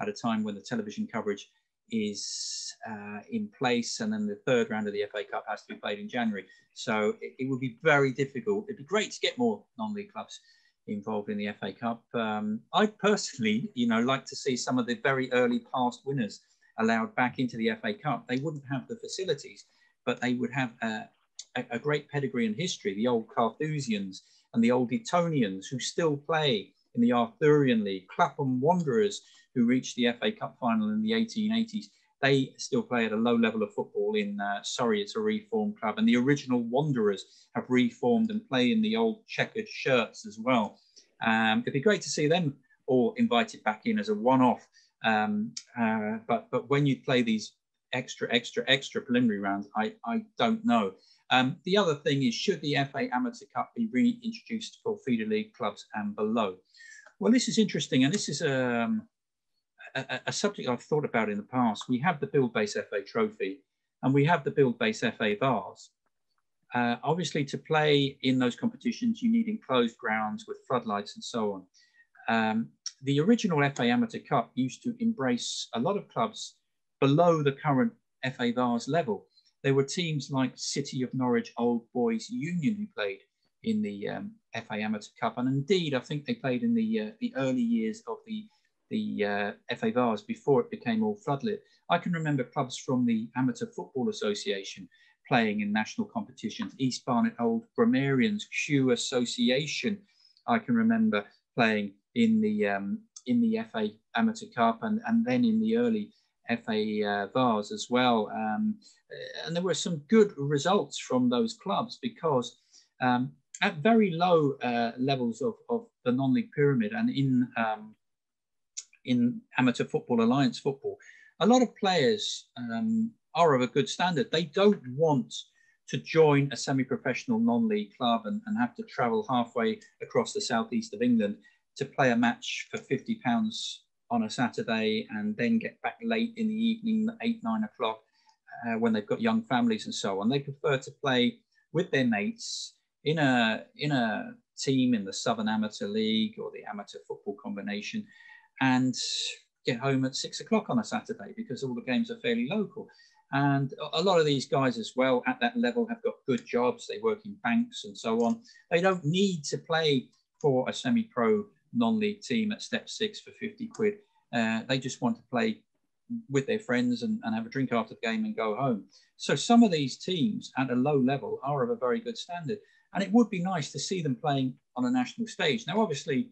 at a time when the television coverage is uh, in place, and then the third round of the FA Cup has to be played in January. So it, it would be very difficult. It'd be great to get more non-league clubs involved in the FA Cup. Um, I personally, you know, like to see some of the very early past winners allowed back into the FA Cup. They wouldn't have the facilities, but they would have a, a, a great pedigree and history. The old Carthusians and the old Etonians who still play in the Arthurian League, Clapham Wanderers who reached the FA Cup final in the 1880s. They still play at a low level of football in uh, Surrey. It's a reformed club. And the original Wanderers have reformed and play in the old checkered shirts as well. Um, it'd be great to see them all invited back in as a one off. Um, uh, but, but when you play these extra, extra, extra preliminary rounds, I, I don't know. Um, the other thing is, should the FA Amateur Cup be reintroduced for feeder league clubs and below? Well, this is interesting, and this is um, a, subject I've thought about in the past. We have the Buildbase FA Trophy and we have the Buildbase FA Vase. Uh, obviously, to play in those competitions, you need enclosed grounds with floodlights and so on. Um, the original FA Amateur Cup used to embrace a lot of clubs below the current FA Vase level. There were teams like City of Norwich Old Boys Union who played in the um, FA Amateur Cup, and indeed, I think they played in the uh, the early years of the the uh, FA Vase before it became all floodlit. I can remember clubs from the Amateur Football Association playing in national competitions. East Barnet Old Grammarians Q Association, I can remember playing in the um, in the FA Amateur Cup and, and then in the early FA uh, Vase as well. Um, and there were some good results from those clubs because um, at very low uh, levels of, of the non-league pyramid and in um, in amateur football, alliance football, a lot of players um, are of a good standard. They don't want to join a semi-professional non-league club and, and have to travel halfway across the southeast of England to play a match for 50 pounds on a Saturday and then get back late in the evening, eight, nine o'clock, uh, when they've got young families and so on. They prefer to play with their mates in a, in a team in the Southern Amateur League or the Amateur Football Combination and get home at six o'clock on a Saturday because all the games are fairly local. And a lot of these guys as well at that level have got good jobs. They work in banks and so on. They don't need to play for a semi-pro non-league team at step six for 50 quid. Uh, they just want to play with their friends and, and have a drink after the game and go home. So some of these teams at a low level are of a very good standard. And it would be nice to see them playing on a national stage. Now, obviously,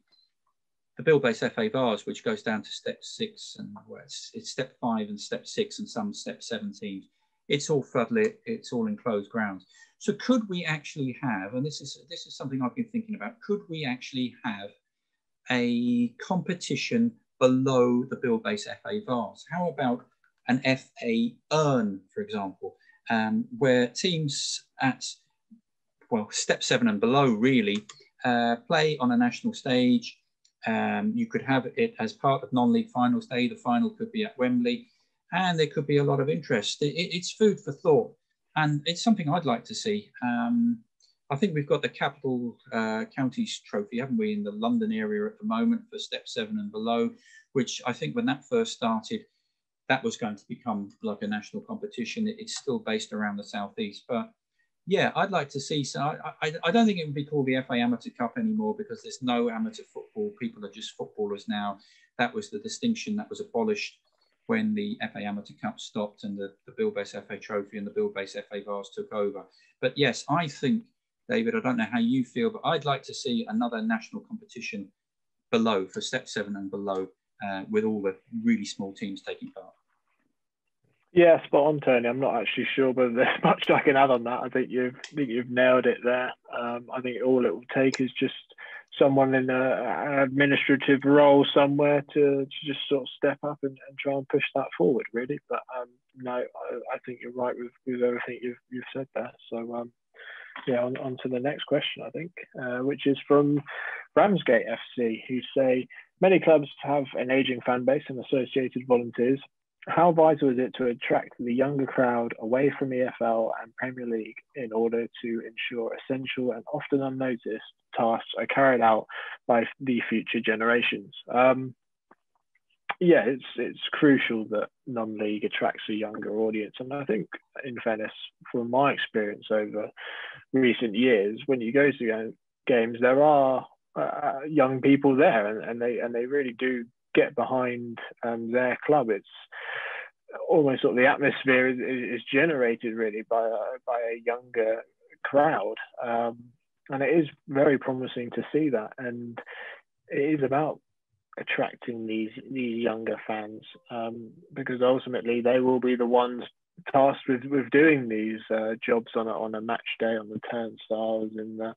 the Buildbase FA Vase, which goes down to step six and well, it's, it's, step five and step six and some step 17. It's all floodlit, it's all enclosed grounds. So could we actually have, and this is this is something I've been thinking about, could we actually have a competition below the Buildbase FA Vase? How about an FA Urn, for example, um, where teams at well step seven and below really uh, play on a national stage um, you could have it as part of non-league finals day. The final could be at Wembley, and there could be a lot of interest. It, it, it's food for thought, and it's something I'd like to see. Um, I think we've got the Capital uh, Counties Trophy, haven't we, in the London area at the moment for Step Seven and below, which I think when that first started, that was going to become like a national competition. It's still based around the southeast, but yeah, I'd like to see. So I, I, I, don't think it would be called the FA Amateur Cup anymore because there's no amateur football. People are just footballers now. That was the distinction that was abolished when the FA Amateur Cup stopped and the, the Buildbase FA Trophy and the Buildbase FA Vase took over. But yes, I think, David, I don't know how you feel, but I'd like to see another national competition below for step seven and below uh, with all the really small teams taking part. Yeah, spot on, Tony. I'm not actually sure whether there's much I can add on that. I think you've I think you've nailed it there. Um, I think all it will take is just someone in a, an administrative role somewhere to, to just sort of step up and, and try and push that forward, really. But um, no, I, I, think you're right with, with everything you've, you've said there. So, um, yeah, on, on to the next question, I think, uh, which is from Ramsgate FC, who say many clubs have an aging fan base and associated volunteers how vital is it to attract the younger crowd away from EFL and Premier League in order to ensure essential and often unnoticed tasks are carried out by the future generations? Um, yeah, it's it's crucial that non-league attracts a younger audience, and I think, in fairness, from my experience over recent years, when you go to games, there are uh, young people there, and, and they and they really do get behind um, their club. It's almost sort of the atmosphere is, is generated really by a, by a younger crowd, um, and it is very promising to see that. And it is about attracting these these younger fans um, because ultimately they will be the ones tasked with, with doing these uh, jobs on a, on a match day on the turnstiles in the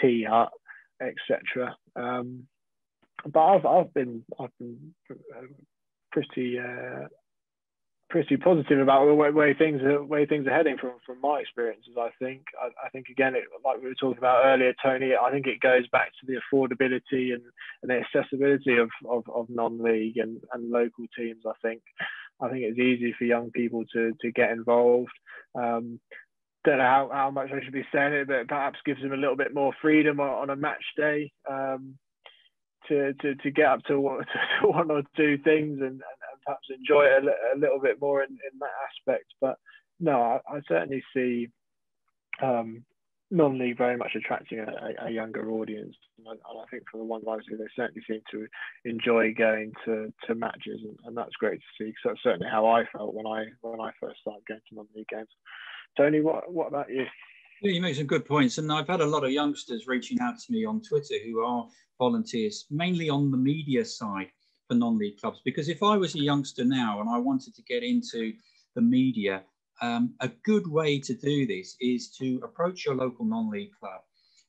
tea hut etc um, but I've I've been I've been uh, pretty uh, pretty positive about the way, way, things are way things are heading from from my experiences. I think I, I think again, it, like we were talking about earlier, Tony. I think it goes back to the affordability and, and the accessibility of, of, of non-league and, and local teams. I think I think it's easy for young people to to get involved. Um, don't know how, how much I should be saying it, but perhaps gives them a little bit more freedom on, on a match day. Um, to, to, to get up to one, to one or two things and, and, and perhaps enjoy it a, a, little bit more in, in that aspect. But no, I, I certainly see um, non-league very much attracting a, a, younger audience, and I, and I, think for the ones I've seen, they certainly seem to enjoy going to, to matches, and, and that's great to see. So that's certainly how I felt when I when I first started going to non-league games. Tony, what what about you? You make some good points, and I've had a lot of youngsters reaching out to me on Twitter who are volunteers, mainly on the media side for non-league clubs. Because if I was a youngster now and I wanted to get into the media, um, a good way to do this is to approach your local non-league club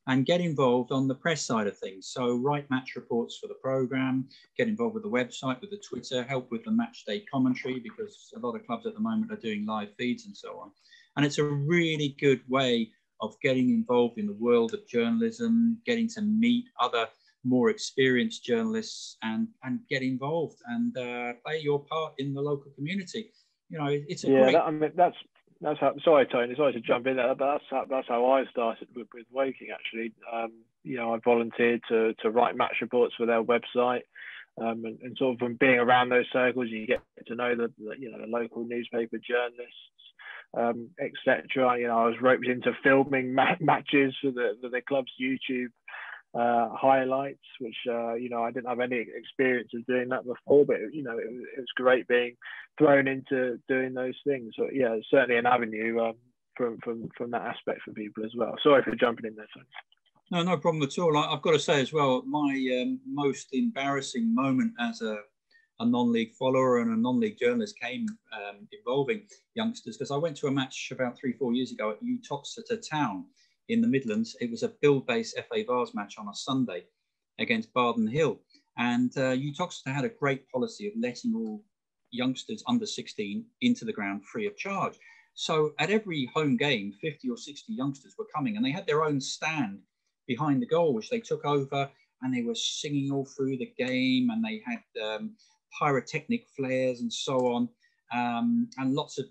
and get involved on the press side of things. So write match reports for the program, get involved with the website, with the Twitter, help with the match day commentary because a lot of clubs at the moment are doing live feeds and so on. And it's a really good way of getting involved in the world of journalism, getting to meet other more experienced journalists and, and get involved and uh, play your part in the local community. You know, it's a yeah. Great... That, I mean, that's that's how. Sorry, Tony. Sorry to jump in there, but that's how, that's how I started with, with Woking. Actually, um, you know, I volunteered to to write match reports for their website. Um, and, and, sort of from being around those circles, you get to know the, the you know the local newspaper journalists, um, etc. You know, I was roped into filming ma- matches for the, for the club's YouTube uh, highlights, which uh, you know I didn't have any experience of doing that before, but you know it, it was great being thrown into doing those things. So yeah, certainly an avenue um, from from from that aspect for people as well. Sorry for jumping in there. Tony. No, no problem at all. I, have got to say as well, my um, most embarrassing moment as a a non-league follower and a non-league journalist came um, involving youngsters because I went to a match about three, four years ago at Uttoxeter Town in the Midlands. It was a Buildbase FA Vase match on a Sunday against Bardon Hill. And uh, Uttoxeter had a great policy of letting all youngsters under 16 into the ground free of charge. So at every home game, 50 or 60 youngsters were coming and they had their own stand behind the goal, which they took over and they were singing all through the game and they had um, pyrotechnic flares and so on, um, and lots of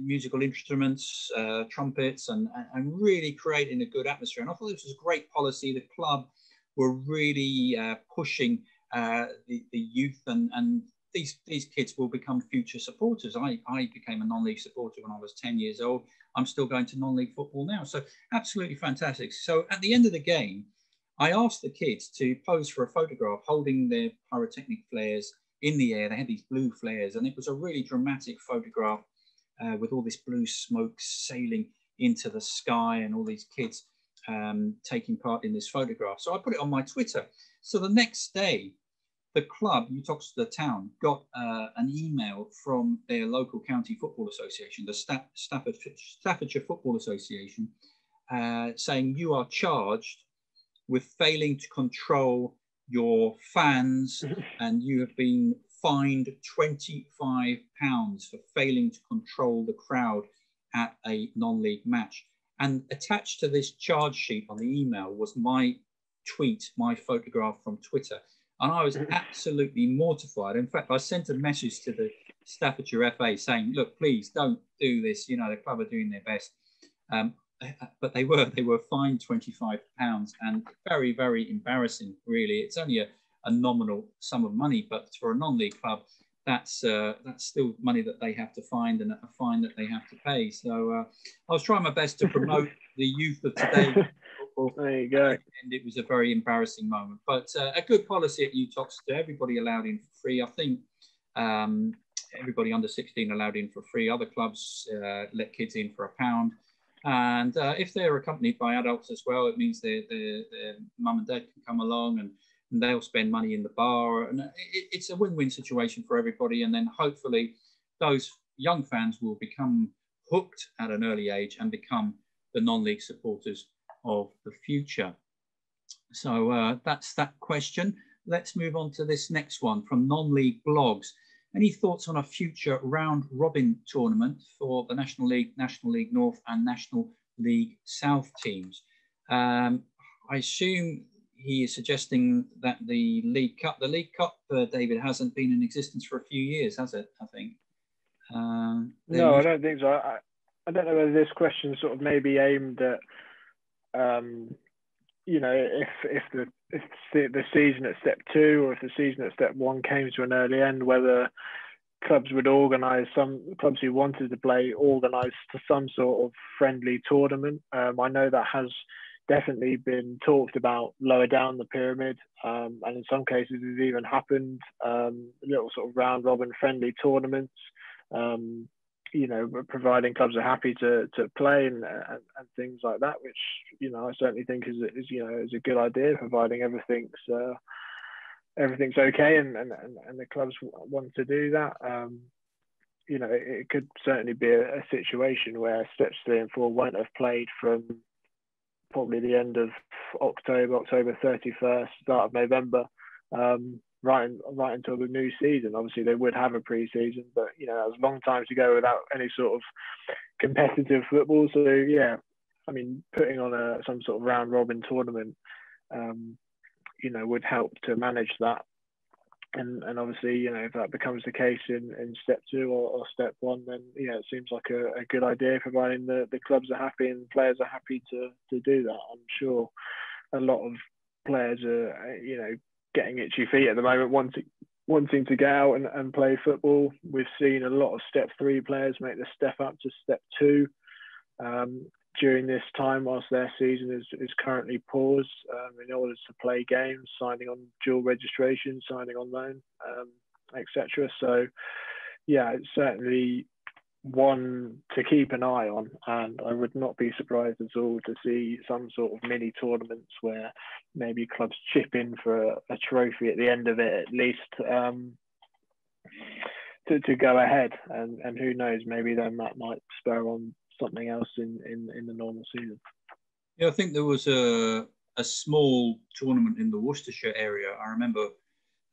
musical instruments, uh, trumpets, and, and really creating a good atmosphere. And I thought this was a great policy. The club were really uh, pushing uh, the, the youth, and, and these, these kids will become future supporters. I, I became a non-league supporter when I was 10 years old. I'm still going to non-league football now. So absolutely fantastic. So at the end of the game, I asked the kids to pose for a photograph holding their pyrotechnic flares in the air. They had these blue flares, and it was a really dramatic photograph uh, with all this blue smoke sailing into the sky and all these kids um, taking part in this photograph. So I put it on my Twitter. So the next day, the club, Uttoxeter Town, got uh, an email from their local county football association, the Staff Staffordshire, Staffordshire Football Association, uh, saying you are charged with failing to control your fans and you have been fined 25 pounds for failing to control the crowd at a non-league match. And attached to this charge sheet on the email was my tweet my photograph from twitter. And i was absolutely mortified. In fact i sent a message to the staffordshire fa saying look please don't do this. You know the club are doing their best. Um, but they were they were fined 25 pounds and very very embarrassing really. It's only a, a nominal sum of money but for a non-league club that's uh, that's still money that they have to find and a fine that they have to pay. So uh, i was trying my best to promote the youth of today. There you go. And it was a very embarrassing moment. But uh, a good policy at Uttoxeter everybody allowed in for free. I think um, everybody under 16 allowed in for free. Other clubs uh, let kids in for a pound and uh, if they're accompanied by adults as well, it means their, their, their mum and dad can come along and, and they'll spend money in the bar. And it, it's a win win situation for everybody. And then hopefully those young fans will become hooked at an early age and become the non league supporters of the future. So uh, that's that question. Let's move on to this next one from non league blogs. Any thoughts on a future round robin tournament for the National League, National League North, and National League South teams? Um, I assume he is suggesting that the League Cup, the League Cup, uh, David, hasn't been in existence for a few years, has it? I think. Um, no, I don't think so. I, I don't know whether this question sort of maybe aimed at um, you know, if if the if the season at step two or if the season at step one came to an early end, whether clubs would organise some clubs who wanted to play organise some sort of friendly tournament. Um, I know that has definitely been talked about lower down the pyramid, um, and in some cases it's even happened. Um, little sort of round robin friendly tournaments. You know, providing clubs are happy to to play and, and, and things like that, which you know I certainly think is is you know is a good idea, providing everything's uh, everything's okay and, and and the clubs want to do that. Um, you know, it, it, could certainly be a, a, situation where steps three and four won't have played from probably the end of October, October 31st, start of November. Um, right right until the new season. Obviously, they would have a pre-season, but you know, that was a long time to go without any sort of competitive football. So yeah, I mean, putting on a some sort of round robin tournament, um, you know, would help to manage that. And, and obviously, you know, if that becomes the case in, in step two or, or step one, then yeah, it seems like a, a good idea, providing the, the clubs are happy and players are happy to, to do that. I'm sure a lot of players are, you know, getting itchy feet at the moment, wanting wanting to get out and, and play football. We've seen a lot of step three players make the step up to step two um, during this time whilst their season is, is currently paused um, in order to play games, signing on dual registration, signing on loan, um, etc. So, yeah, it's certainly one to keep an eye on, and I would not be surprised at all to see some sort of mini tournaments where maybe clubs chip in for a, a trophy at the end of it, at least um, to, to go ahead. And, and who knows, maybe then that might spur on something else in, in, in the normal season. Yeah, I think there was a, a small tournament in the Worcestershire area. I remember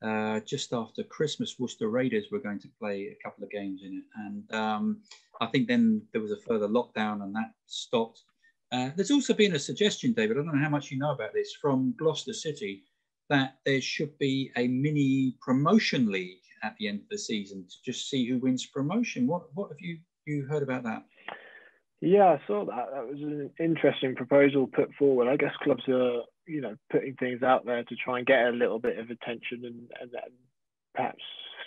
uh, just after Christmas, Worcester Raiders were going to play a couple of games in it. And um, I think then there was a further lockdown and that stopped. Uh, there's also been a suggestion, David, I don't know how much you know about this, from Gloucester City that there should be a mini promotion league at the end of the season to just see who wins promotion. What, what have you, you heard about that? Yeah, I saw that. That was an interesting proposal put forward. I guess clubs are you know putting things out there to try and get a little bit of attention and, and, and perhaps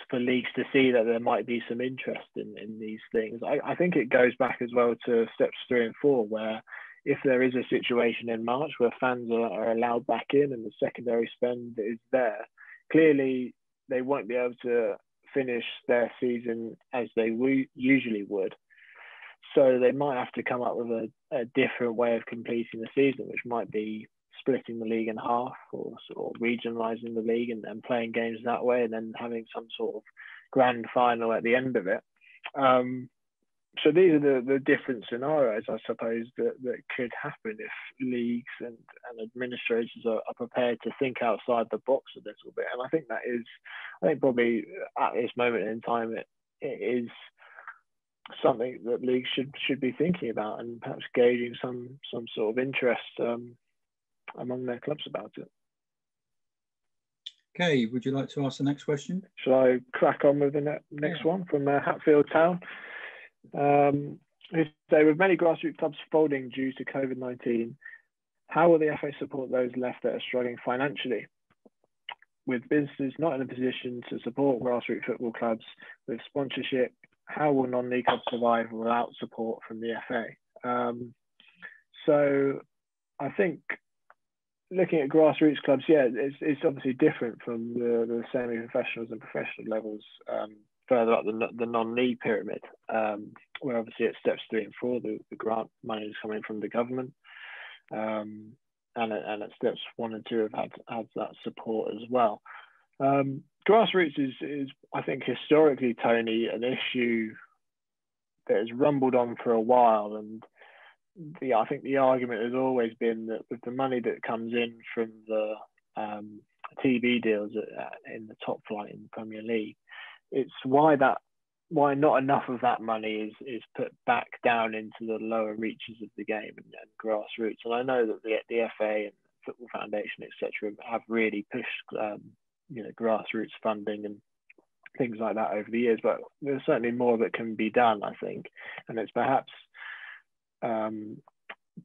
for leagues to see that there might be some interest in, in these things. I, I think it goes back as well to steps three and four where if there is a situation in March where fans are, are allowed back in and the secondary spend is there, clearly they won't be able to finish their season as they w- usually would. So they might have to come up with a, a different way of completing the season, which might be splitting the league in half or sort of regionalising the league and, and playing games that way and then having some sort of grand final at the end of it. Um, so these are the, the different scenarios, I suppose, that, that could happen if leagues and, and administrators are, are prepared to think outside the box a little bit. And I think that is, I think probably at this moment in time, it, it is something that leagues should should be thinking about and perhaps gauging some some sort of interest um, among their clubs about it. Okay, would you like to ask the next question? Shall I crack on with the ne next yeah. one from uh, Hatfield Town? Um, say, with many grassroots clubs folding due to COVID 19, how will the FA support those left that are struggling financially? With businesses not in a position to support grassroots football clubs with sponsorship, how will non league clubs survive without support from the FA? Um, so I think looking at grassroots clubs, yeah, it's, it's obviously different from the, the semi-professionals and professional levels um, further up the, the non-league pyramid, um, where obviously at steps three and four, the, the grant money is coming from the government. Um, and, and at steps one and two have had, had that support as well. Um, grassroots is, is, I think, historically, Tony, an issue that has rumbled on for a while and the I think the argument has always been that with the money that comes in from the um, TV deals at, in the top flight in the Premier League, it's why that why not enough of that money is is put back down into the lower reaches of the game and, and grassroots. And I know that the the FA and Football Foundation etc. have really pushed um, you know grassroots funding and things like that over the years, but there's certainly more that can be done, I think, and it's perhaps um,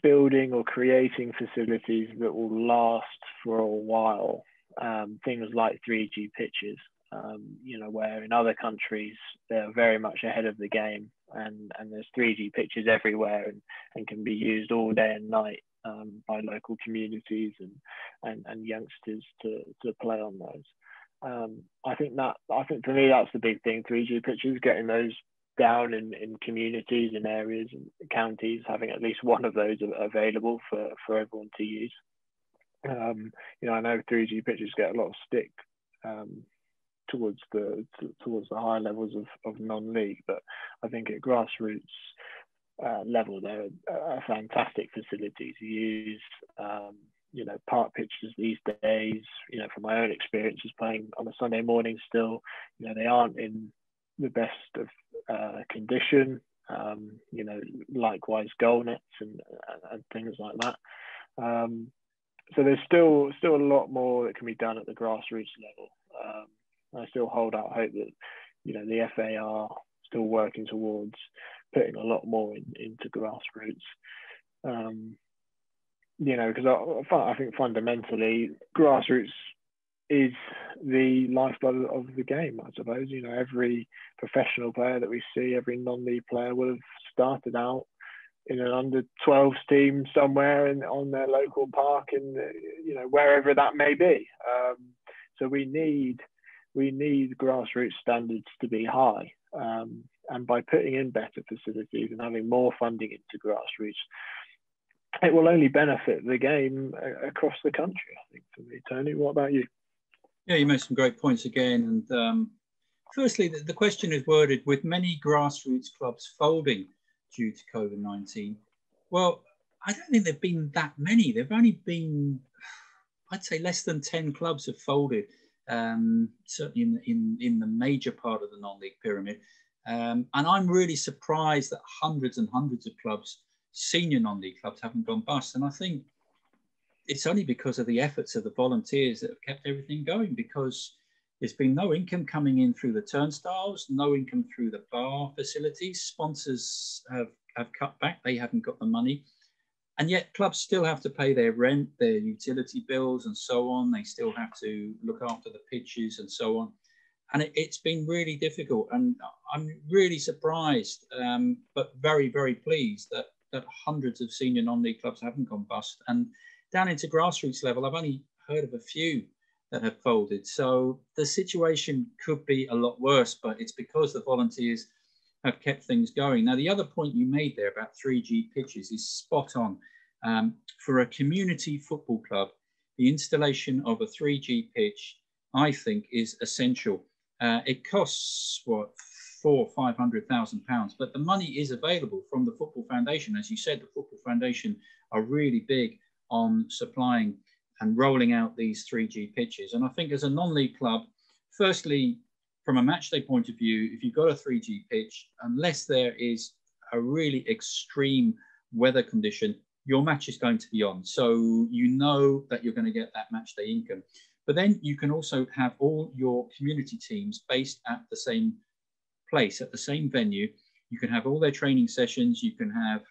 building or creating facilities that will last for a while. Um, things like 3G pitches Um, you know, where in other countries they're very much ahead of the game, and and there's 3G pitches everywhere and, and can be used all day and night um, by local communities and, and and youngsters to to play on those. Um, I think that I think for me that's the big thing. 3G pitches, getting those down in, in communities and areas and counties, having at least one of those available for, for everyone to use. Um, you know, I know 3G pitches get a lot of stick um, towards the towards the higher levels of, of non-league, but I think at grassroots uh, level, they're a fantastic facility to use. Um, you know, park pitches these days, you know, from my own experiences playing on a Sunday morning still, you know, they aren't in the best of uh, condition. Um, you know, likewise goal nets and, and things like that. Um, so there's still still a lot more that can be done at the grassroots level. Um, I still hold out hope that you know the FA are still working towards putting a lot more in, into grassroots. Um, you know, because I, I think fundamentally grassroots is the lifeblood of the game, I suppose. You know, every professional player that we see, every non-league player will have started out in an under 12s team somewhere in, on their local park and you know wherever that may be. Um, so we need we need grassroots standards to be high. Um, and by putting in better facilities and having more funding into grassroots, it will only benefit the game across the country. I think for me, Tony. What about you? Yeah, you made some great points again. And um, firstly, the, the, question is worded with many grassroots clubs folding due to COVID 19. Well, I don't think there have been that many. There've only been, I'd say, less than 10 clubs have folded, um, certainly in, in, in the major part of the non league pyramid. Um, and I'm really surprised that hundreds and hundreds of clubs, senior non league clubs, haven't gone bust. And I think it's only because of the efforts of the volunteers that have kept everything going because there's been no income coming in through the turnstiles, no income through the bar facilities. Sponsors have, have cut back, they haven't got the money. And yet clubs still have to pay their rent, their utility bills and so on. They still have to look after the pitches and so on. And it, has been really difficult. And I'm really surprised, um, but very, very pleased that, that hundreds of senior non-league clubs haven't gone bust. And down into grassroots level, I've only heard of a few that have folded. So the situation could be a lot worse, but it's because the volunteers have kept things going. Now, the other point you made there about 3G pitches is spot on. Um, for a community football club, the installation of a 3G pitch, I think, is essential. Uh, it costs what four, or five hundred thousand pounds, but the money is available from the Football Foundation. As you said, the Football Foundation are really big on supplying and rolling out these 3G pitches. And I think as a non-league club, firstly, from a match day point of view, if you've got a 3G pitch, unless there is a really extreme weather condition, your match is going to be on. So you know that you're going to get that match day income. But then you can also have all your community teams based at the same place, at the same venue. You can have all their training sessions. You can have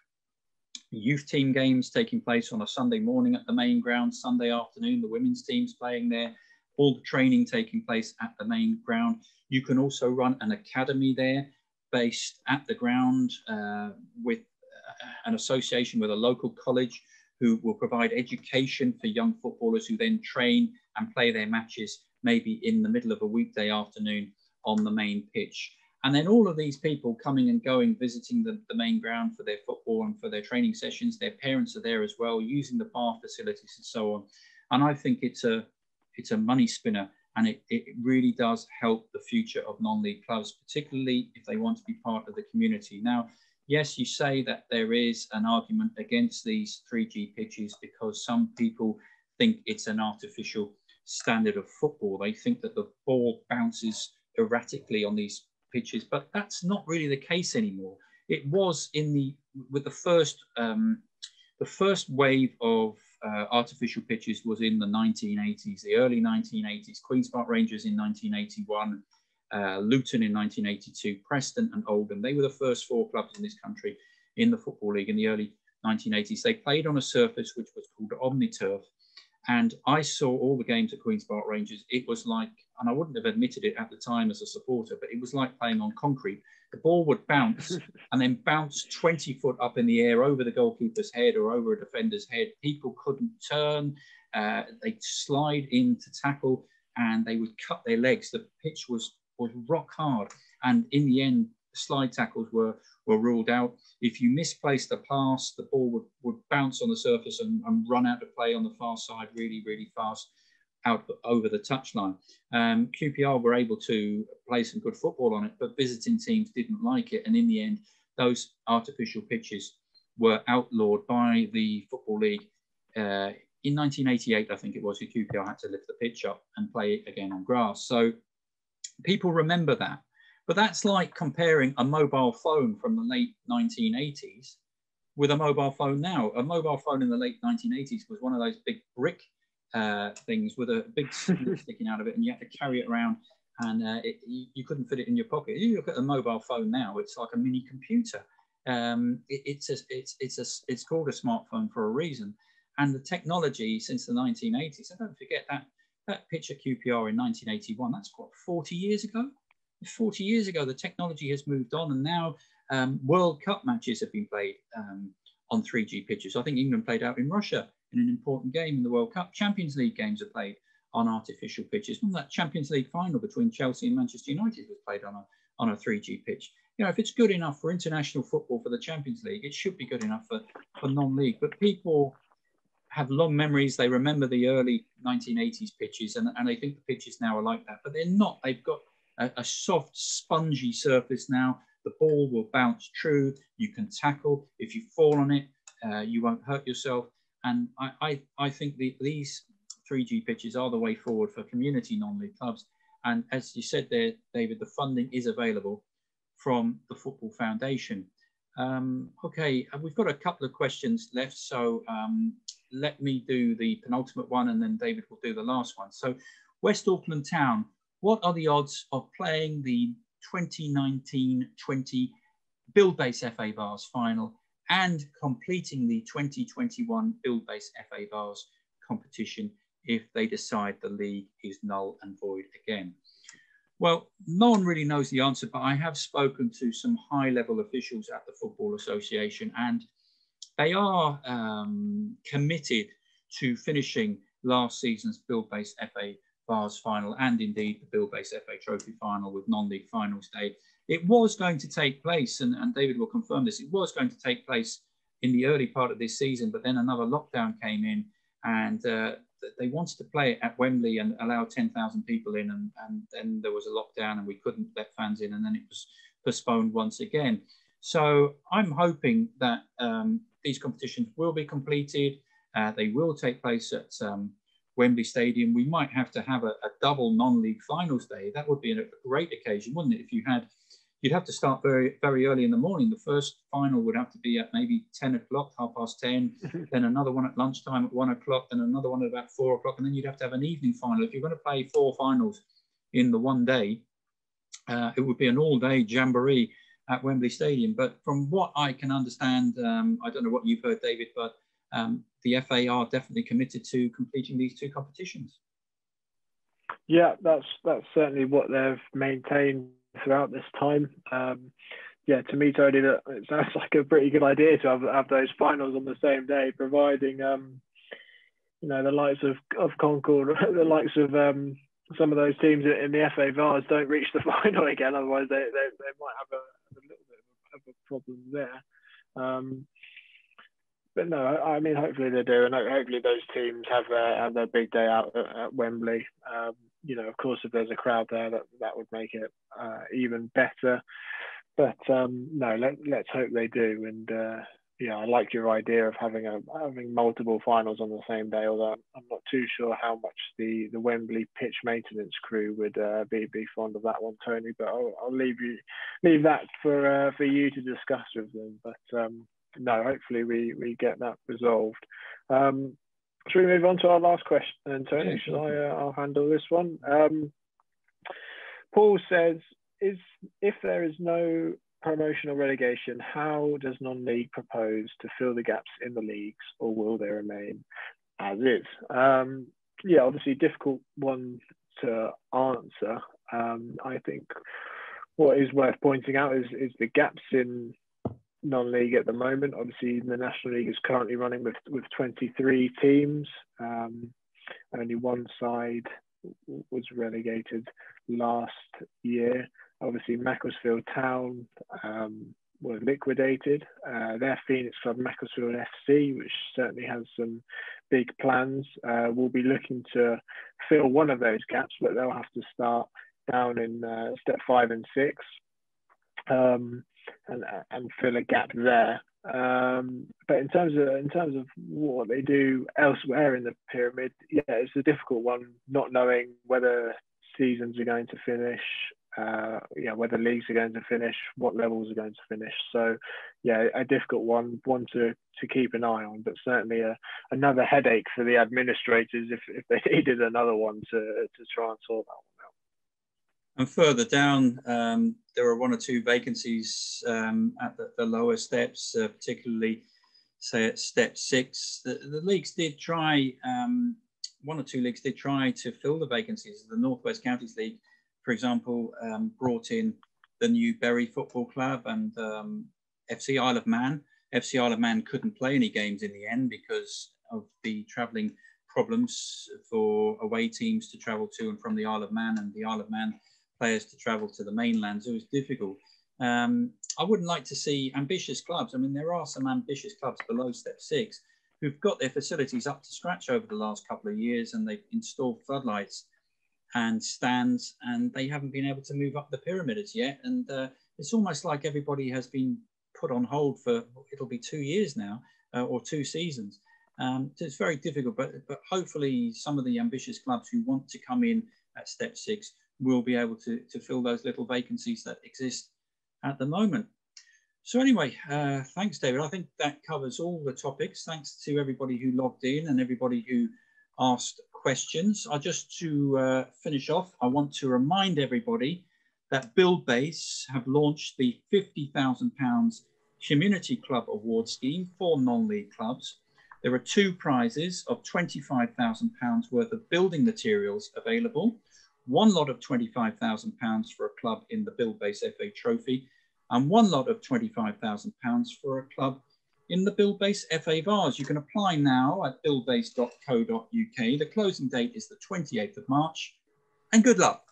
youth team games taking place on a Sunday morning at the main ground, Sunday afternoon, the women's teams playing there, all the training taking place at the main ground. You can also run an academy there based at the ground uh, with uh, an association with a local college who will provide education for young footballers who then train and play their matches maybe in the middle of a weekday afternoon on the main pitch. And then all of these people coming and going, visiting the, the main ground for their football and for their training sessions, their parents are there as well, using the bar facilities and so on. And I think it's a it's a money spinner and it, it really does help the future of non-league clubs, particularly if they want to be part of the community. Now, yes, you say that there is an argument against these 3G pitches because some people think it's an artificial standard of football. They think that the ball bounces erratically on these pitches, but that's not really the case anymore. It was in the with the first um, the first wave of uh, artificial pitches was in the 1980s, the early 1980s. Queens Park Rangers in 1981, uh, Luton in 1982, Preston and Oldham. They were the first four clubs in this country in the Football League in the early 1980s. They played on a surface which was called OmniTurf, And I saw all the games at Queen's Park Rangers. It was like, and I wouldn't have admitted it at the time as a supporter, but it was like playing on concrete. The ball would bounce and then bounce 20 foot up in the air over the goalkeeper's head or over a defender's head. People couldn't turn. Uh, they'd slide in to tackle and they would cut their legs. The pitch was was rock hard. And in the end, slide tackles were, were ruled out. If you misplaced the pass, the ball would, would bounce on the surface and, and run out to play on the far side really, really fast out over the touchline. Um, QPR were able to play some good football on it, but visiting teams didn't like it. And in the end, those artificial pitches were outlawed by the Football League. Uh, in 1988, I think it was, QPR had to lift the pitch up and play it again on grass. So people remember that. But that's like comparing a mobile phone from the late 1980s with a mobile phone now. A mobile phone in the late 1980s was one of those big brick uh, things with a big sticking out of it, and you had to carry it around, and uh, it, you, couldn't fit it in your pocket. You look at a mobile phone now; it's like a mini computer. Um, it, it's a, it's it's a, it's called a smartphone for a reason, and the technology since the 1980s. And don't forget that that at QPR in 1981. That's what 40 years ago. 40 years ago, the technology has moved on, and now um, World Cup matches have been played um, on 3G pitches. I think England played out in Russia in an important game in the World Cup. Champions League games are played on artificial pitches. And that Champions League final between Chelsea and Manchester United was played on a on a 3G pitch. You know, if it's good enough for international football for the Champions League, it should be good enough for, for non-league. But people have long memories. They remember the early 1980s pitches, and, and they think the pitches now are like that. But they're not. They've got a, a soft, spongy surface now. The ball will bounce true. You can tackle. If you fall on it, uh, you won't hurt yourself. And I, I, I think the, these 3G pitches are the way forward for community non-league clubs. And as you said there, David, the funding is available from the Football Foundation. Um, okay, we've got a couple of questions left, so um, let me do the penultimate one and then David will do the last one. So West Auckland Town what are the odds of playing the 2019-20 Buildbase FA Vase final and completing the 2021 Buildbase FA Vase competition if they decide the league is null and void again? Well, no one really knows the answer, but I have spoken to some high level officials at the Football Association and they are um, committed to finishing last season's Buildbase FA Vase final and indeed the Buildbase FA Trophy final with non-league finals day. It was going to take place, and, and David will confirm this, it was going to take place in the early part of this season, but then another lockdown came in and uh, they wanted to play it at Wembley and allow 10,000 people in, and, and then there was a lockdown and we couldn't let fans in, and then it was postponed once again. So I'm hoping that um, these competitions will be completed. Uh, they will take place at um, Wembley Stadium, we might have to have a, a double non-league finals day. That would be a great occasion, wouldn't it? If you had, you'd have to start very, very early in the morning. The first final would have to be at maybe 10 o'clock, half past 10, then another one at lunchtime at one o'clock, then another one at about four o'clock, and then you'd have to have an evening final. If you're going to play four finals in the one day, uh, it would be an all-day jamboree at Wembley Stadium. But from what I can understand, um, I don't know what you've heard, David, but um, the FA are definitely committed to completing these two competitions. Yeah, that's that's certainly what they've maintained throughout this time. Um, yeah, to me, Tony, that it sounds like a pretty good idea to have, have those finals on the same day, providing um, you know the likes of of Concord, the likes of um, some of those teams in the FA Vase don't reach the final again. Otherwise, they they, they might have a, a little bit of a, problem there. Um, but no, I mean, hopefully they do, and hopefully those teams have their have their big day out at, Wembley. Um, you know, of course, if there's a crowd there, that that would make it uh, even better. But um, no, let, let's hope they do. And uh, yeah, I like your idea of having a having multiple finals on the same day. Although I'm not too sure how much the, the Wembley pitch maintenance crew would uh, be be fond of that one, Tony. But I'll, I'll leave you leave that for uh, for you to discuss with them. But um, no, hopefully we, we get that resolved. Um, should we move on to our last question, then, Tony? Yeah, Should I? Uh, I'll handle this one. Um, Paul says, "Is if there is no promotion or relegation, how does non-league propose to fill the gaps in the leagues, or will they remain? as is. Um, yeah, obviously difficult one to answer. Um, I think what is worth pointing out is, is the gaps in non-league at the moment. Obviously, the National League is currently running with, with 23 teams. Um, only one side was relegated last year. Obviously, Macclesfield Town um, were liquidated. Uh, their Phoenix club, Macclesfield FC, which certainly has some big plans, uh, will be looking to fill one of those gaps, but they'll have to start down in uh, step five and six um, and, and fill a gap there. Um, but in terms of in terms of what they do elsewhere in the pyramid, yeah, it's a difficult one. Not knowing whether seasons are going to finish, uh, yeah, whether leagues are going to finish, what levels are going to finish. So, yeah, a difficult one, one to, to keep an eye on, but certainly a, another headache for the administrators if, if they needed another one to, to try and sort that one out. And further down, um, there are one or two vacancies um, at the, the, lower steps, uh, particularly, say, at step six. The, the leagues did try, um, one or two leagues did try to fill the vacancies. The Northwest Counties League for example, um, brought in the new Bury Football Club and um, FC Isle of Man. FC Isle of Man couldn't play any games in the end because of the travelling problems for away teams to travel to and from the Isle of Man and the Isle of Man players to travel to the mainland. So it was difficult. Um, I wouldn't like to see ambitious clubs. I mean, there are some ambitious clubs below step six who've got their facilities up to scratch over the last couple of years and they've installed floodlights and stands, and they haven't been able to move up the pyramid as yet. And uh, it's almost like everybody has been put on hold for it'll be two years now uh, or two seasons. Um, so it's very difficult, but but hopefully some of the ambitious clubs who want to come in at step six will be able to to fill those little vacancies that exist at the moment. So anyway, uh, thanks, David. I think that covers all the topics. Thanks to everybody who logged in and everybody who asked questions. I just to uh, finish off, I want to remind everybody that Buildbase have launched the £50,000 Community Club Award Scheme for non-league clubs. There are two prizes of £25,000 worth of building materials available, one lot of £25,000 for a club in the Buildbase FA Trophy, and one lot of £25,000 for a club in the Buildbase FA Vase. You can apply now at buildbase.co.uk. The closing date is the 28th of March, and good luck.